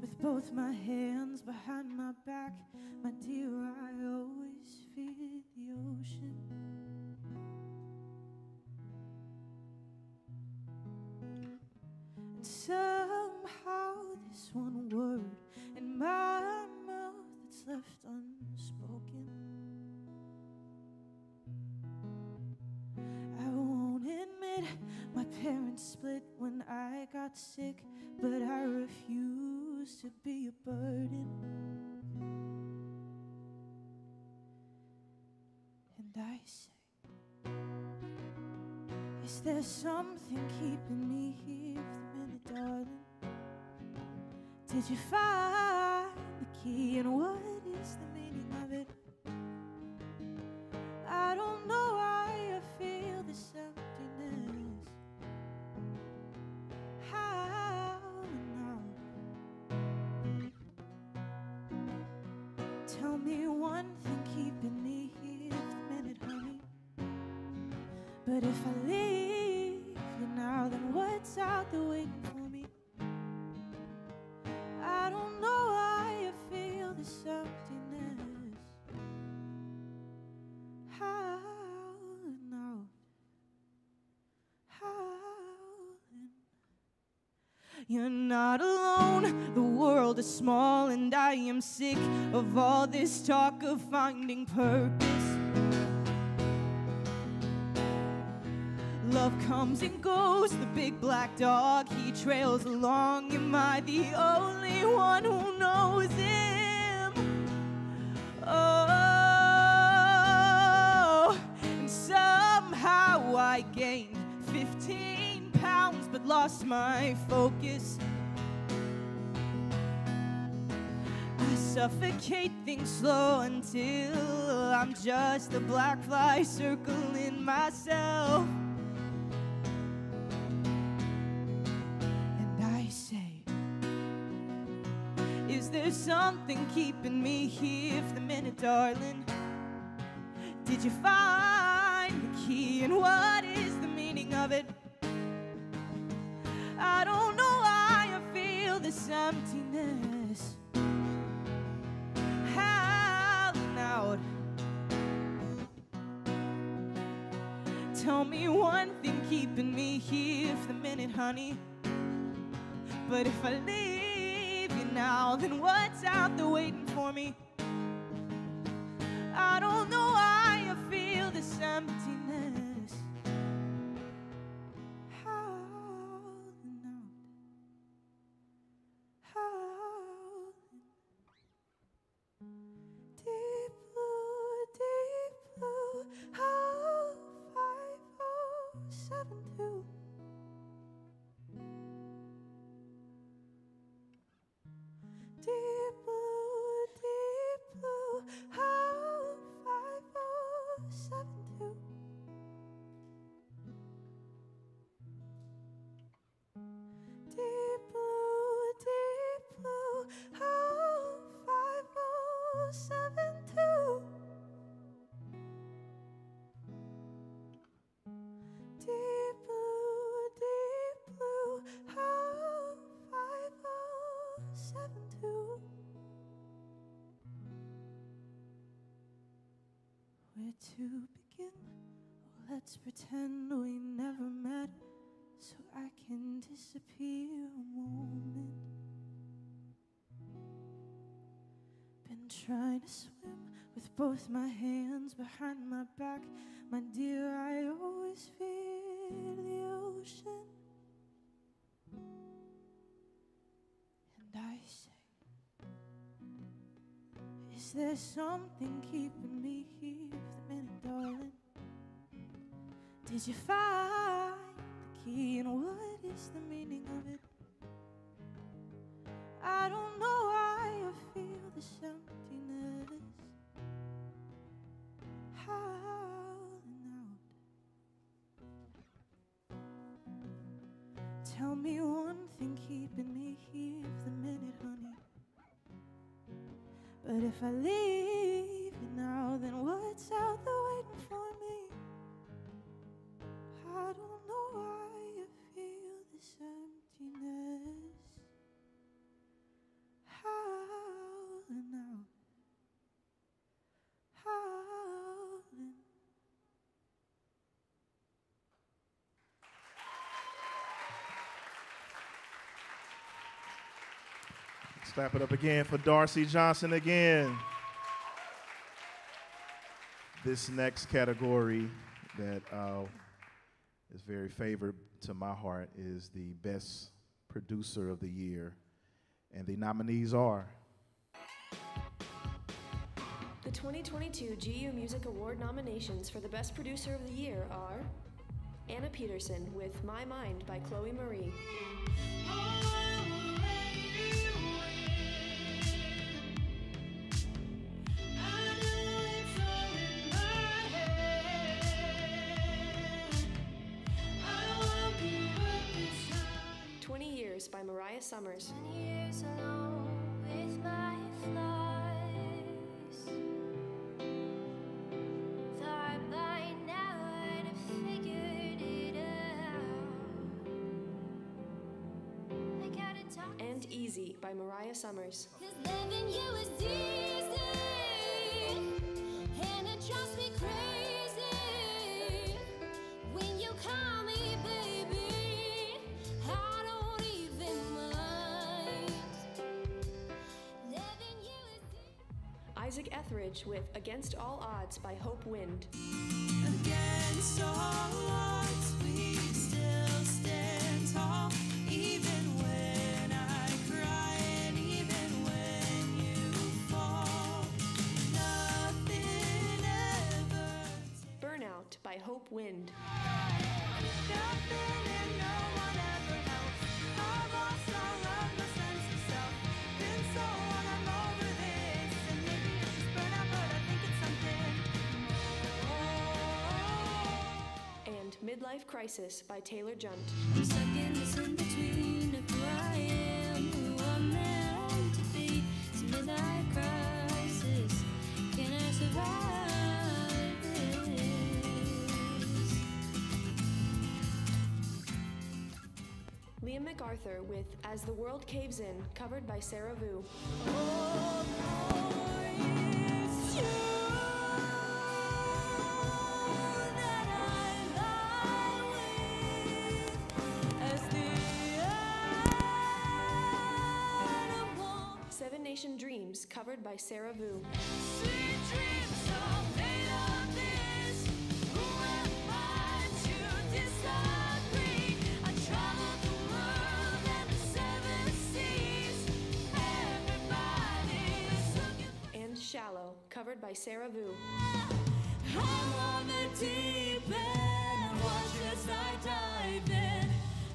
With both my hands behind my back. My dear, I always feared the ocean. And somehow this one word in my mouth that's left unspoken. I won't admit my parents split when I got sick, but to be a burden. And I say, Is there something keeping me here for the minute, darling? Did you find the key and what But if I leave you now, then what's out there waiting for me? I don't know why I feel this emptiness. How now? Howling. You're not alone. The world is small, and I am sick of all this talk of finding purpose. Comes and goes, the big black dog, he trails along. Am I the only one who knows him? Oh, and somehow I gained 15 pounds but lost my focus. I suffocate things slow until I'm just a black fly circling myself. Something keeping me here for the minute, darling? Did you find the key and what is the meaning of it? I don't know why I feel this emptiness howling out. Tell me one thing keeping me here for the minute, honey. But if I leave now, then what's out there waiting for me? I don't know why I feel this emptiness. Pretend we never met so I can disappear a moment. Been trying to swim with both my hands behind my back. My dear, I always fear the ocean. And I say, Is there something keeping Did you find the key and what is the meaning of it? I don't know why I feel this emptiness howling out. Tell me one thing keeping me here for the minute, honey. But if I leave Clap it up again for Darcy Johnson again. This next category that uh, is very favored to my heart is the Best Producer of the Year. And the nominees are The 2022 GU Music Award nominations for the Best Producer of the Year are Anna Peterson with My Mind by Chloe Marie. Talk. And Easy by Mariah Summers. Cause loving you is easy. And it drives me crazy. Isaac Etheridge with Against All Odds by Hope Wind. Against all odds, we crisis. by Taylor survive this? Liam MacArthur with As the World Caves In, covered by Sarah Vu. Covered by Sarah Vu. And Shallow, covered by Sarah Vu.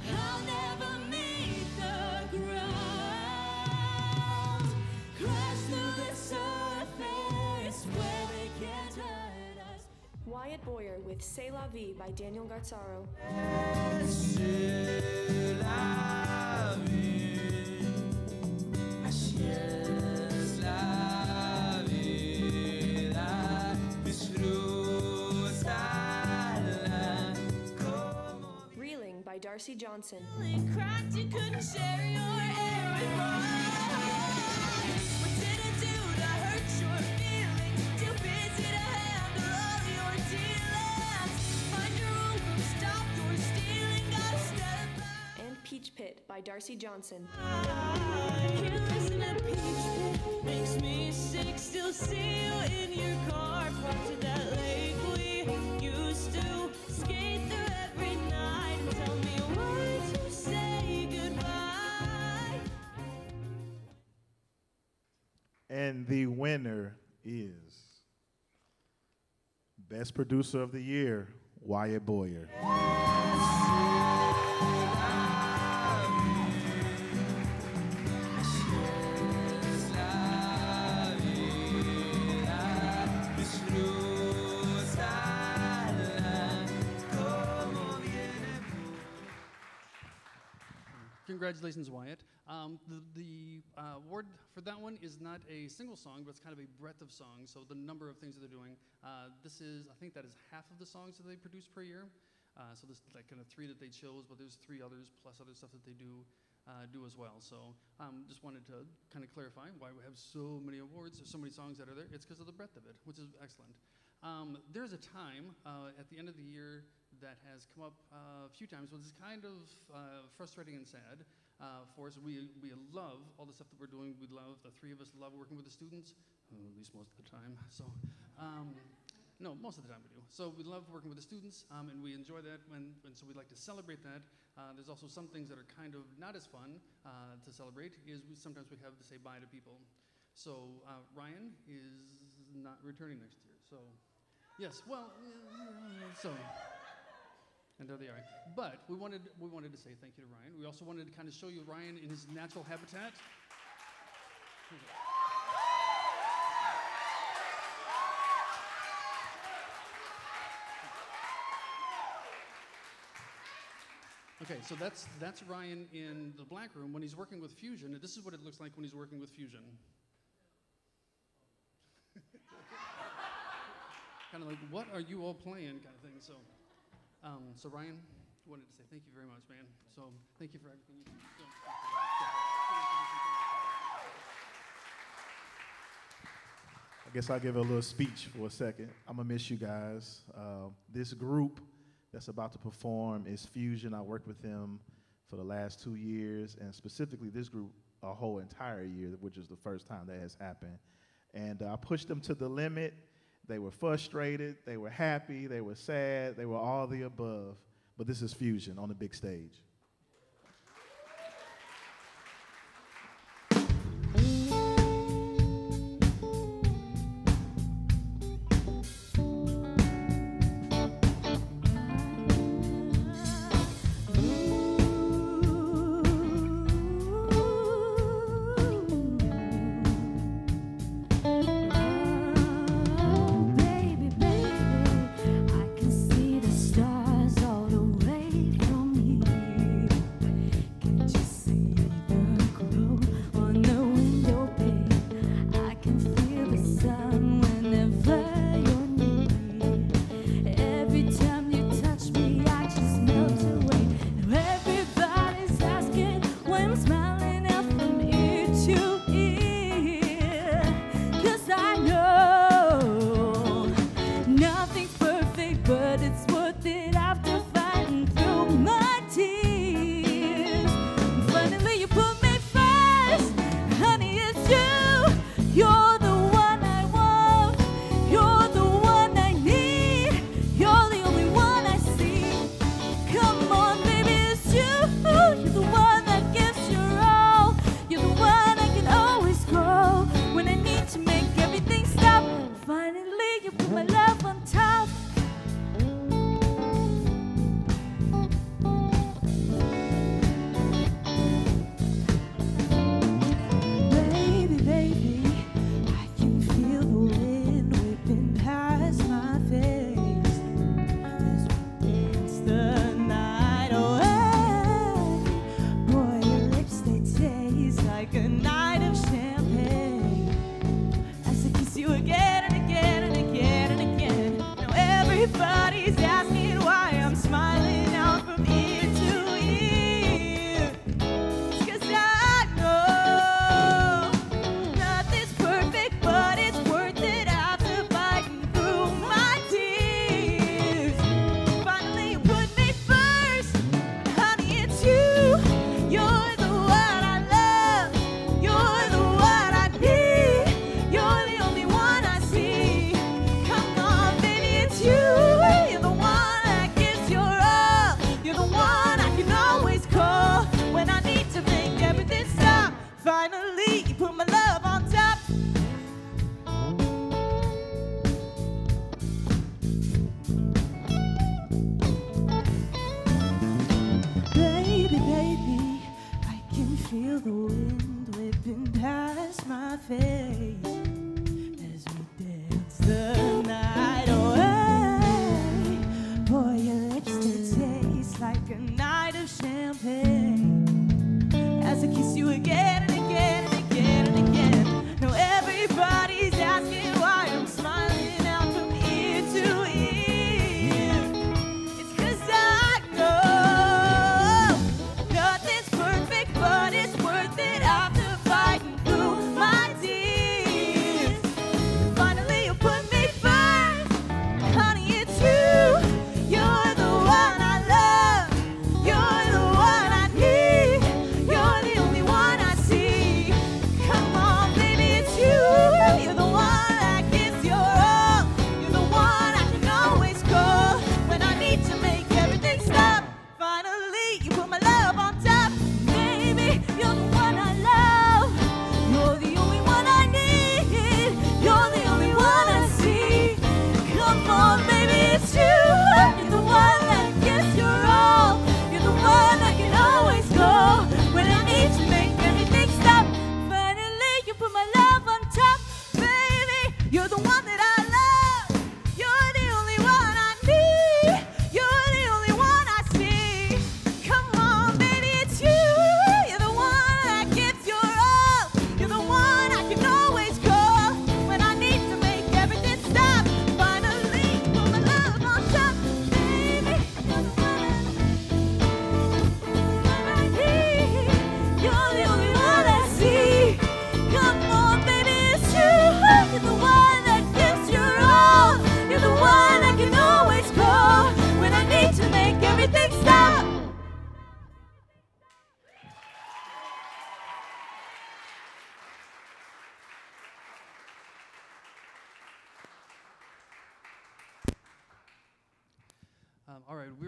I'll never meet the ground. Wyatt Boyer with C'est la vie by Daniel Garzaro. Es la vida, disfrútala como Reeling by Darcy Johnson. Through every night. And tell me why to say goodbye. And the winner is Best Producer of the Year, Wyatt Boyer. Congratulations, Wyatt. Um, the the uh, award for that one is not a single song, but it's kind of a breadth of songs. So the number of things that they're doing. Uh, this is, I think, that is half of the songs that they produce per year. Uh, so there's like kind of three that they chose, but there's three others plus other stuff that they do uh, do as well. So um, just wanted to kind of clarify why we have so many awards, so many songs that are there. It's because of the breadth of it, which is excellent. Um, there's a time uh, at the end of the year that has come up uh, a few times, which is kind of uh, frustrating and sad uh, for us. We, we love all the stuff that we're doing. We love, the three of us love working with the students, uh, at least most of the time. So, um, no, most of the time we do. So we love working with the students, um, and we enjoy that, when, and so we'd like to celebrate that. Uh, there's also some things that are kind of not as fun uh, to celebrate, is we, sometimes we have to say bye to people. So uh, Ryan is not returning next year. So, yes, well, yeah, so. And there they are. But we wanted, we wanted to say thank you to Ryan. We also wanted to kind of show you Ryan in his natural habitat. Okay, so that's that's Ryan in the black room when he's working with Fusion. And this is what it looks like when he's working with Fusion. kind of like, what are you all playing, kind of thing. So, um, so Ryan, wanted to say thank you very much, man. So thank you for everything you do. I guess I'll give a little speech for a second. I'm gonna miss you guys. Uh, this group that's about to perform is Fusion. I worked with them for the last two years, and specifically this group a whole entire year, which is the first time that has happened. And uh, I pushed them to the limit. They were frustrated, they were happy, they were sad, they were all the above. But this is Fusion on the big stage.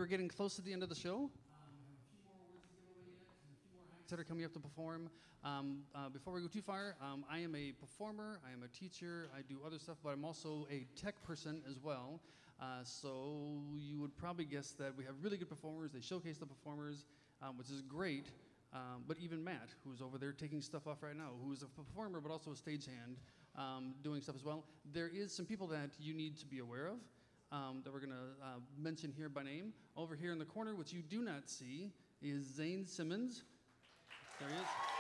Getting close to the end of the show. that are coming up to perform. Um, uh, before we go too far, um, I am a performer, I am a teacher, I do other stuff, but I'm also a tech person as well. Uh, so you would probably guess that we have really good performers. They showcase the performers, um, which is great. Um, but even Matt, who's over there taking stuff off right now, who is a performer but also a stagehand, um, doing stuff as well. There is some people that you need to be aware of um, that we're going to uh, mention here by name. Over here in the corner, which you do not see, is Zane Simmons. There he is.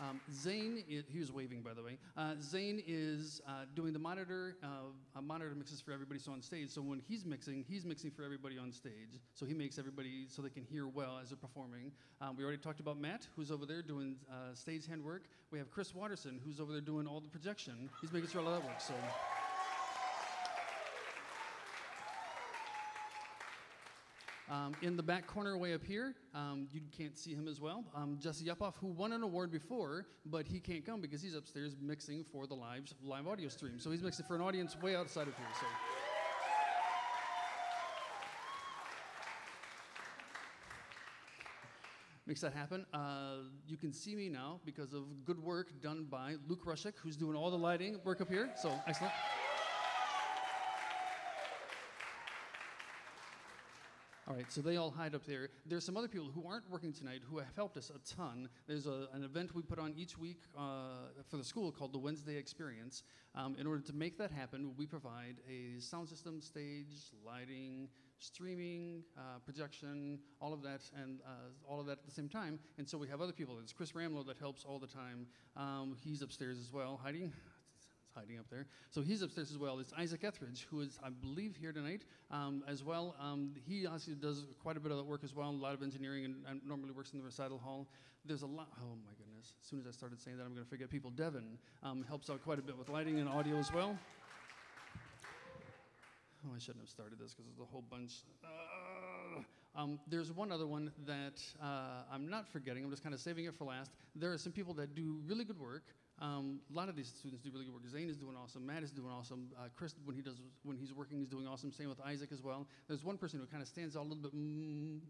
Um, Zane, i he was waving by the way. Uh, Zane is uh, doing the monitor, uh, monitor mixes for everybody so on stage. So when he's mixing, he's mixing for everybody on stage. So he makes everybody so they can hear well as they're performing. Um, we already talked about Matt, who's over there doing uh, stage hand work. We have Chris Watterson, who's over there doing all the projection. He's making sure all that works. So. Um, in the back corner, way up here, um, you can't see him as well. Um, Jesse Yupoff, who won an award before, but he can't come because he's upstairs mixing for the live live audio stream. So he's mixing for an audience way outside of here. So. Makes that happen. Uh, you can see me now because of good work done by Luke Rushik, who's doing all the lighting work up here. So excellent. All right, so they all hide up there. There's some other people who aren't working tonight who have helped us a ton. There's a, an event we put on each week uh, for the school called the Wednesday Experience. Um, in order to make that happen, we provide a sound system, stage, lighting, streaming, uh, projection, all of that, and uh, all of that at the same time. And so we have other people. There's Chris Ramlow that helps all the time. Um, he's upstairs as well, hiding hiding up there. So he's upstairs as well. It's Isaac Etheridge, who is, I believe, here tonight um, as well. Um, he actually does quite a bit of that work as well, a lot of engineering, and, and normally works in the recital hall. There's a lot, oh my goodness. As soon as I started saying that, I'm going to forget people. Devin um, helps out quite a bit with lighting and audio as well. Oh, I shouldn't have started this because there's a whole bunch. Uh, um, there's one other one that uh, I'm not forgetting. I'm just kind of saving it for last. There are some people that do really good work. Um, a lot of these students do really good work. Zane is doing awesome. Matt is doing awesome. Uh, Chris, when he does when he's working, is doing awesome. Same with Isaac as well. There's one person who kind of stands out a little bit mm,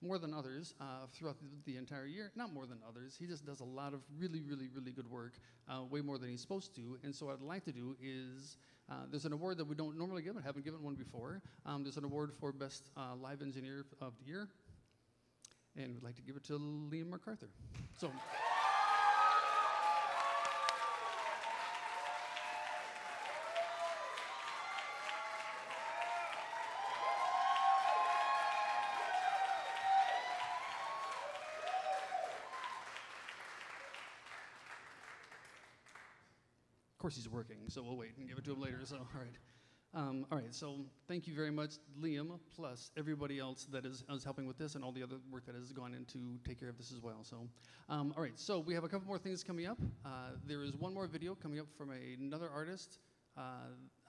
more than others uh, throughout the, the, entire year. Not more than others. He just does a lot of really, really, really good work, uh, way more than he's supposed to. And so what I'd like to do is uh, there's an award that we don't normally give, I haven't given one before. Um, there's an award for Best uh, Live Engineer of the Year. And we'd like to give it to Liam MacArthur. So. course he's working, so we'll wait and give it to him later. So, all right. Um, all right, so thank you very much, Liam, plus everybody else that is, is, helping with this and all the other work that has gone into take care of this as well. So, um, all right, so we have a couple more things coming up. Uh, there is one more video coming up from a, another artist. Uh,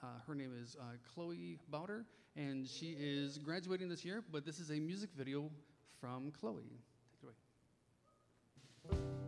uh, her name is uh, Chloe Bowder, and she is graduating this year, but this is a music video from Chloe. Take it away.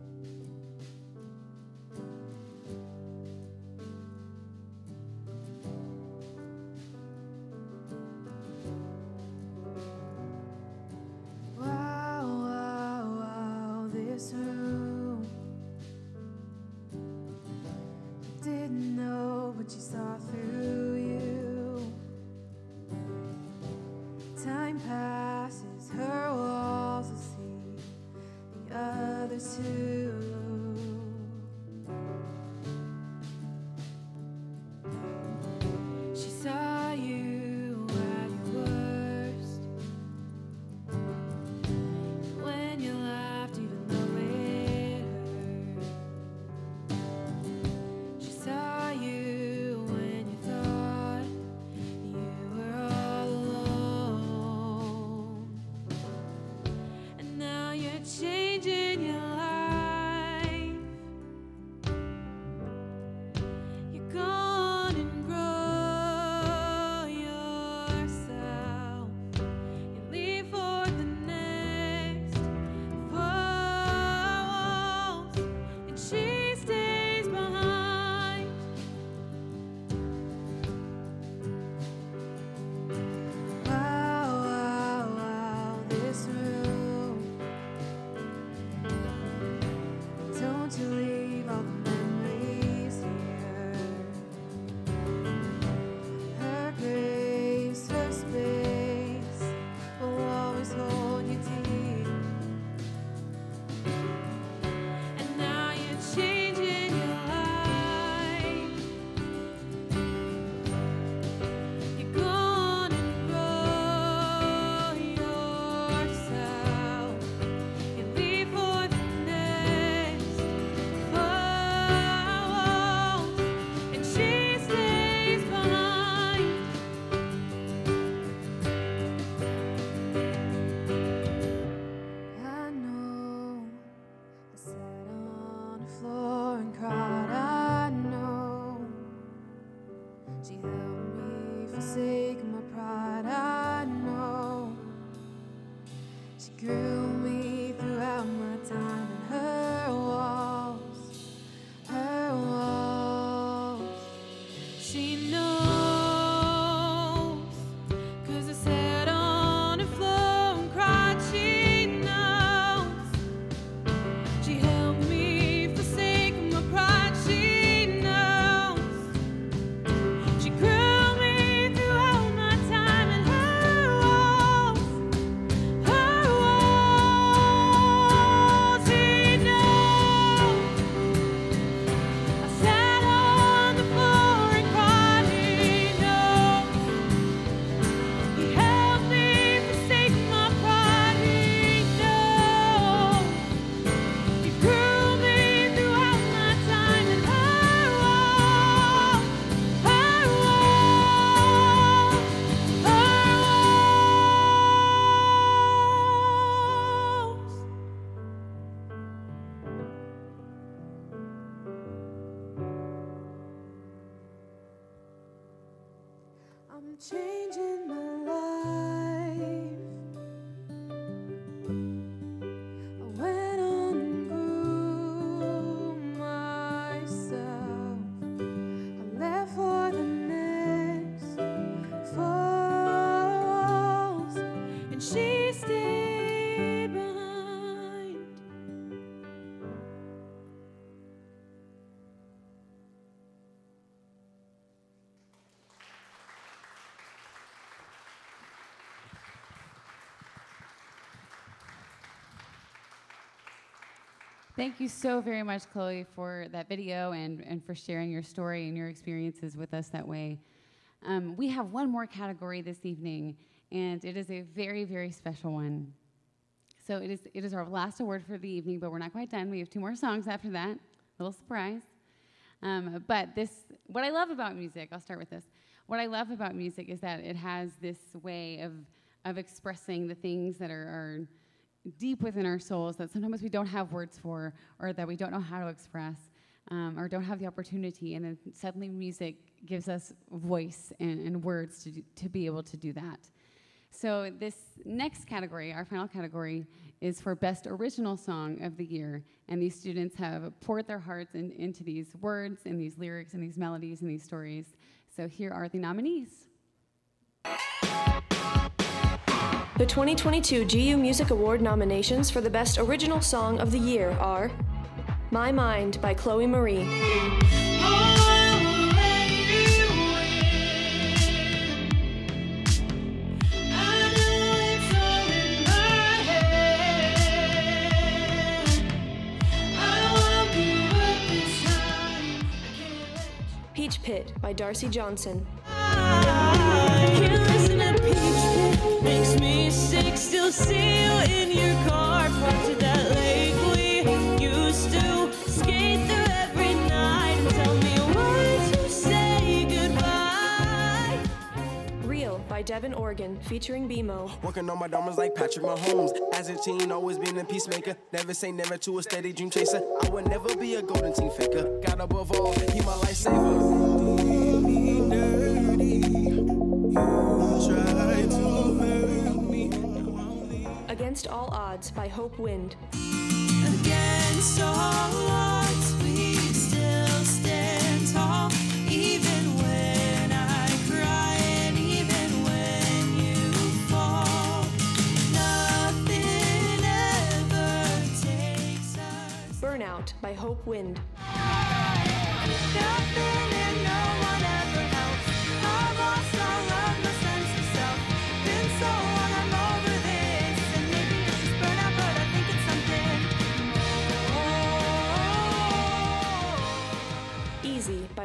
Thank you so very much, Chloe, for that video and, and for sharing your story and your experiences with us that way. Um, we have one more category this evening, and it is a very, very special one. So it is, it is our last award for the evening, but we're not quite done. We have two more songs after that. A little surprise. Um, but this, what I love about music, I'll start with this. What I love about music is that it has this way of, of expressing the things that are, are deep within our souls that sometimes we don't have words for or that we don't know how to express um, or don't have the opportunity. And then suddenly music gives us voice and, and words to, do, to be able to do that. So this next category, our final category, is for Best Original Song of the Year. And these students have poured their hearts in, into these words and these lyrics and these melodies and these stories. So here are the nominees. The 2022 GU Music Award nominations for the Best Original Song of the Year are My Mind by Chloe Marie, Peach Pit by Darcy Johnson, Devin Organ featuring BMO, Working on my diamonds like Patrick Mahomes. As a teen, always been a peacemaker. Never say never to a steady dream chaser. I would never be a golden team faker. God above all, he my lifesaver. Against All Odds by Hope Wind, Against all odds, we still stand tall. Even when I cry and even when you fall, nothing ever takes us. Burnout by Hope Wind, Nothing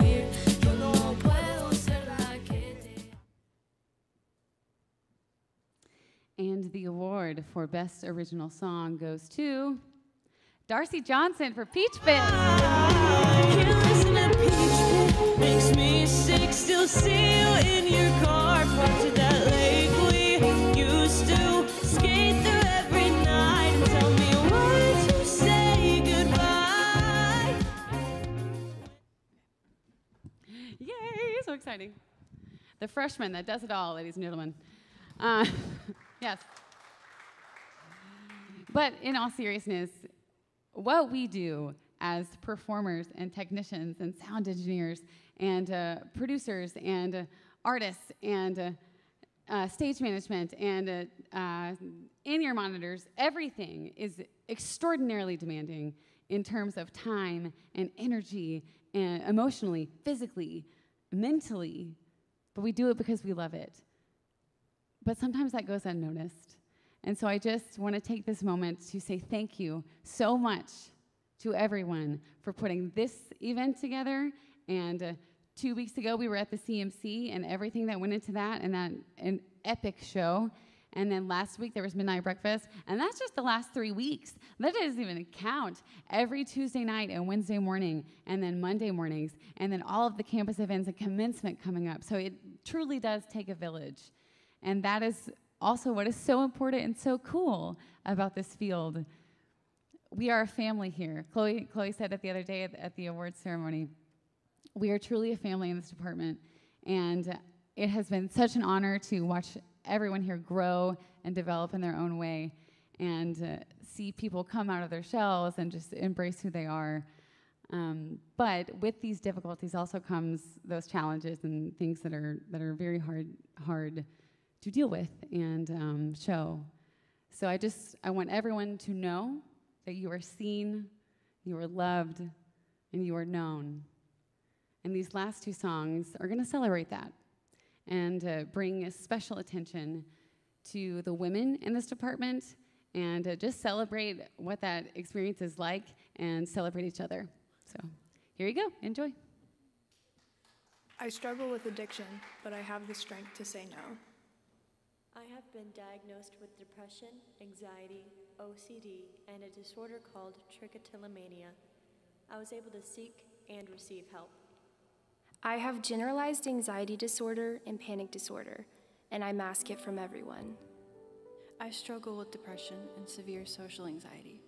huir. Yo no puedo ser la que te. And the award for Best Original Song goes to Darcy Johnson for Peach Pit. Can't listen to Peach Pit, makes me sick. Still see you in your car, parked at that lake we used to skate through every night. Tell me why to say goodbye. Yay, so exciting. The freshman that does it all, ladies and gentlemen. Uh, yes. But in all seriousness, what we do as performers and technicians and sound engineers and uh, producers and uh, artists and uh, uh, stage management and uh, uh, in-ear monitors, everything is extraordinarily demanding in terms of time and energy and emotionally, physically, mentally. But we do it because we love it. But sometimes that goes unnoticed. And so I just want to take this moment to say thank you so much to everyone for putting this event together. And uh, two weeks ago, we were at the CMC and everything that went into that and that an epic show. And then last week there was midnight breakfast, and that's just the last three weeks. That doesn't even count every Tuesday night and Wednesday morning, and then Monday mornings, and then all of the campus events and commencement coming up. So it truly does take a village. And that is also what is so important and so cool about this field. We are a family here. Chloe, Chloe said it the other day at, at the awards ceremony. We are truly a family in this department. And it has been such an honor to watch everyone here grow and develop in their own way and uh, see people come out of their shells and just embrace who they are. Um, but with these difficulties also comes those challenges and things that are that are very hard hard to deal with and um, show. So I just I want everyone to know that you are seen, you are loved, and you are known. And these last two songs are going to celebrate that and uh, bring special attention to the women in this department and uh, just celebrate what that experience is like and celebrate each other. So here you go. Enjoy. I struggle with addiction, but I have the strength to say no. I have been diagnosed with depression, anxiety, OCD, and a disorder called trichotillomania. I was able to seek and receive help. I have generalized anxiety disorder and panic disorder, and I mask it from everyone. I struggle with depression and severe social anxiety.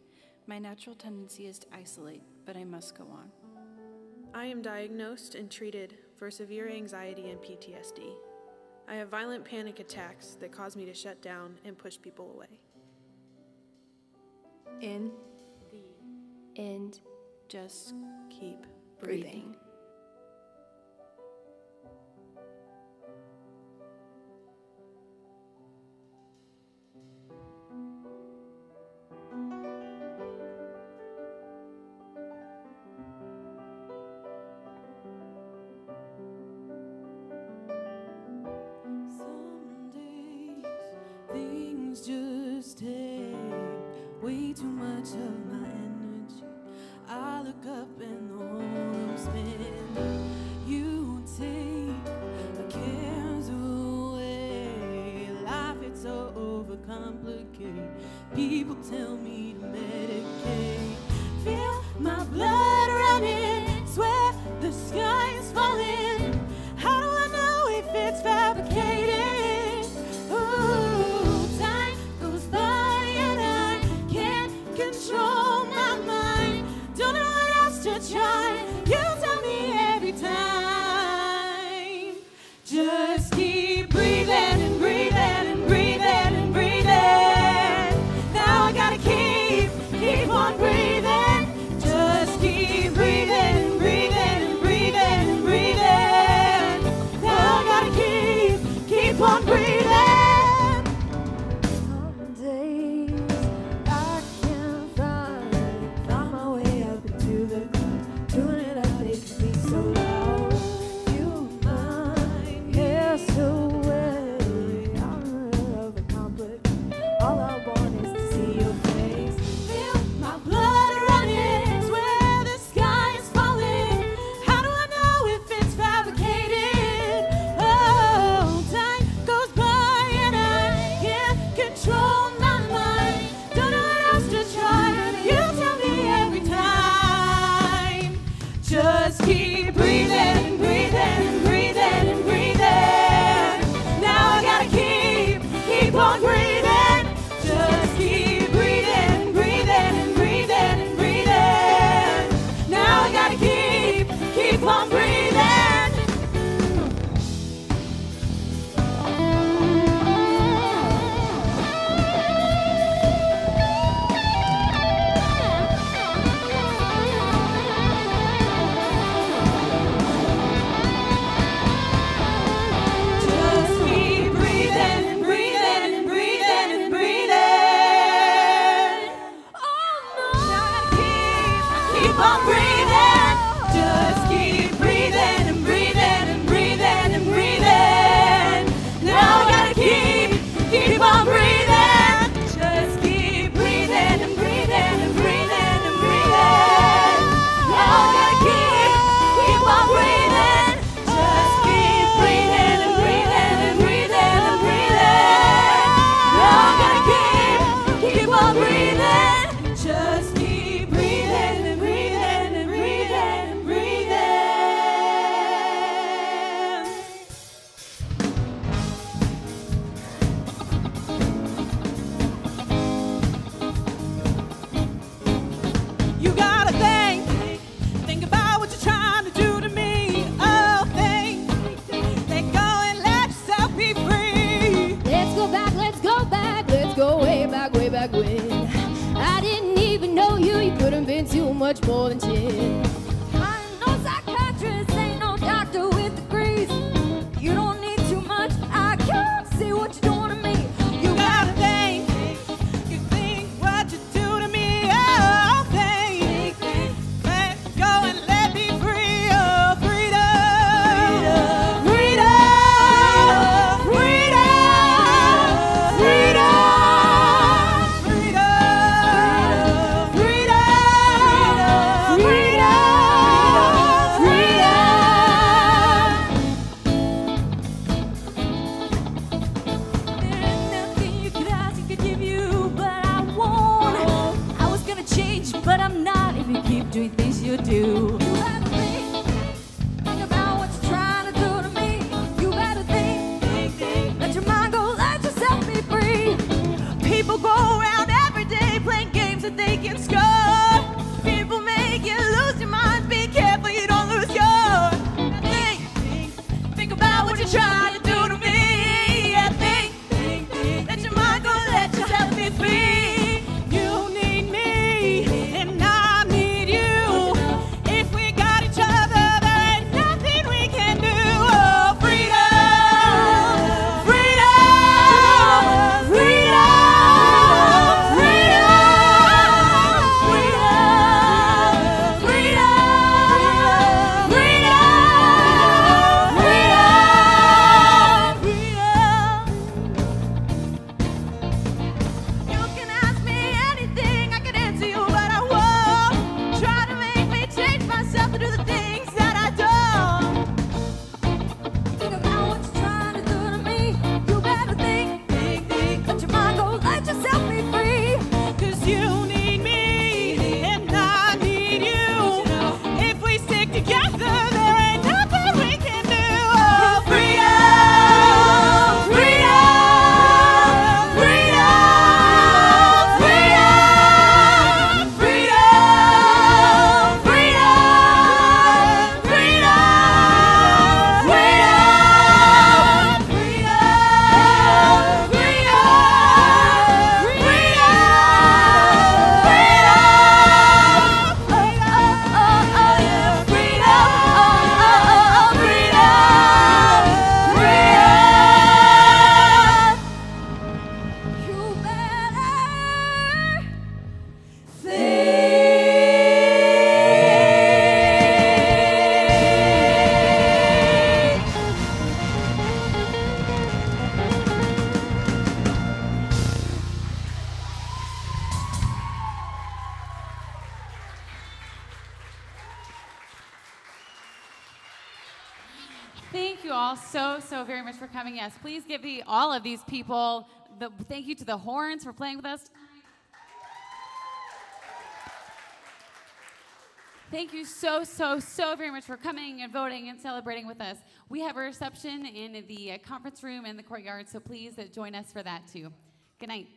My natural tendency is to isolate, but I must go on. I am diagnosed and treated for severe anxiety and PTSD. I have violent panic attacks that cause me to shut down and push people away. In the and just keep breathing. breathing. The, thank you to the horns for playing with us. Thank you so, so, so very much for coming and voting and celebrating with us. We have a reception in the conference room and the courtyard, so please join us for that too. Good night.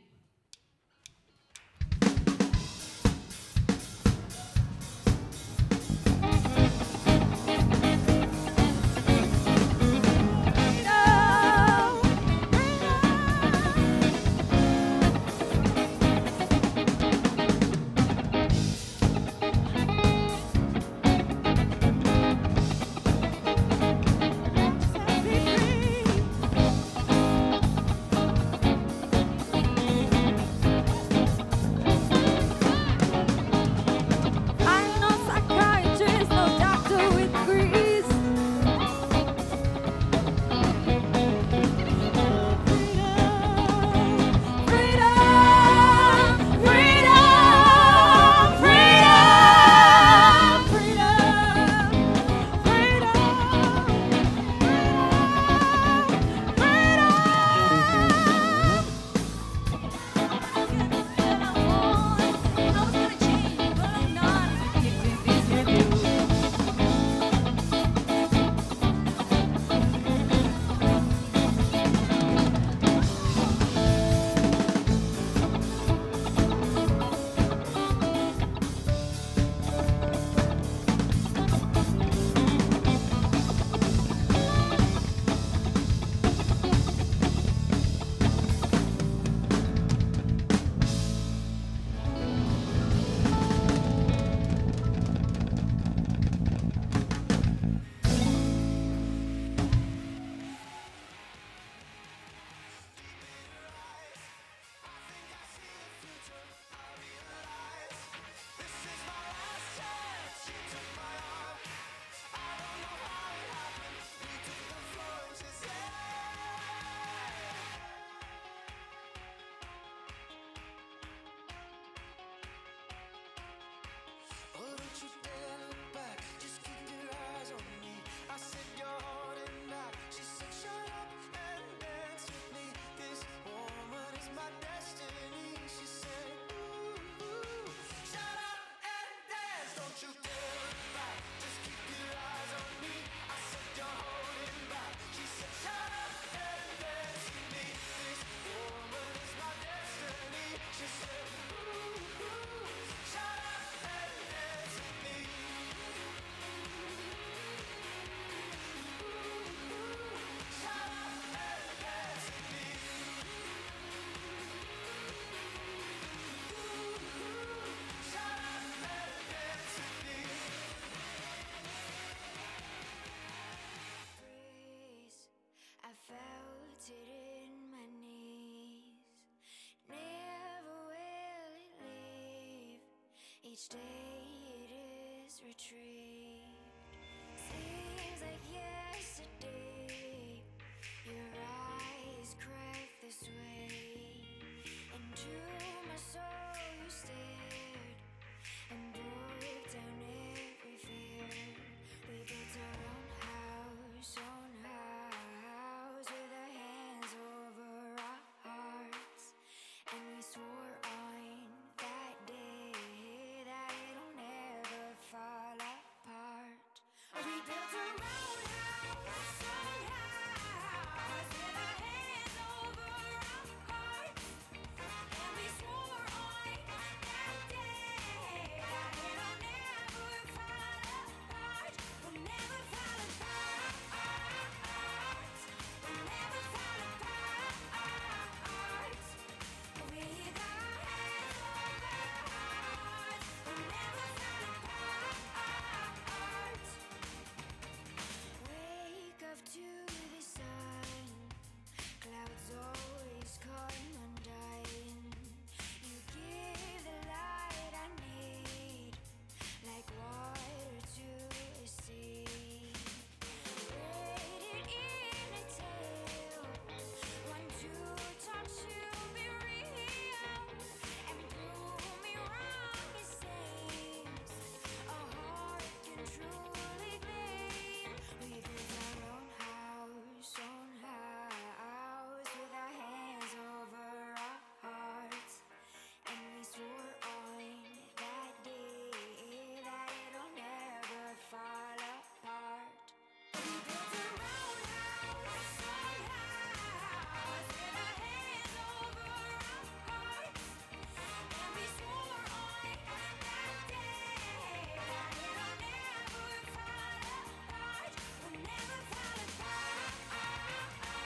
Each day it is retrieved.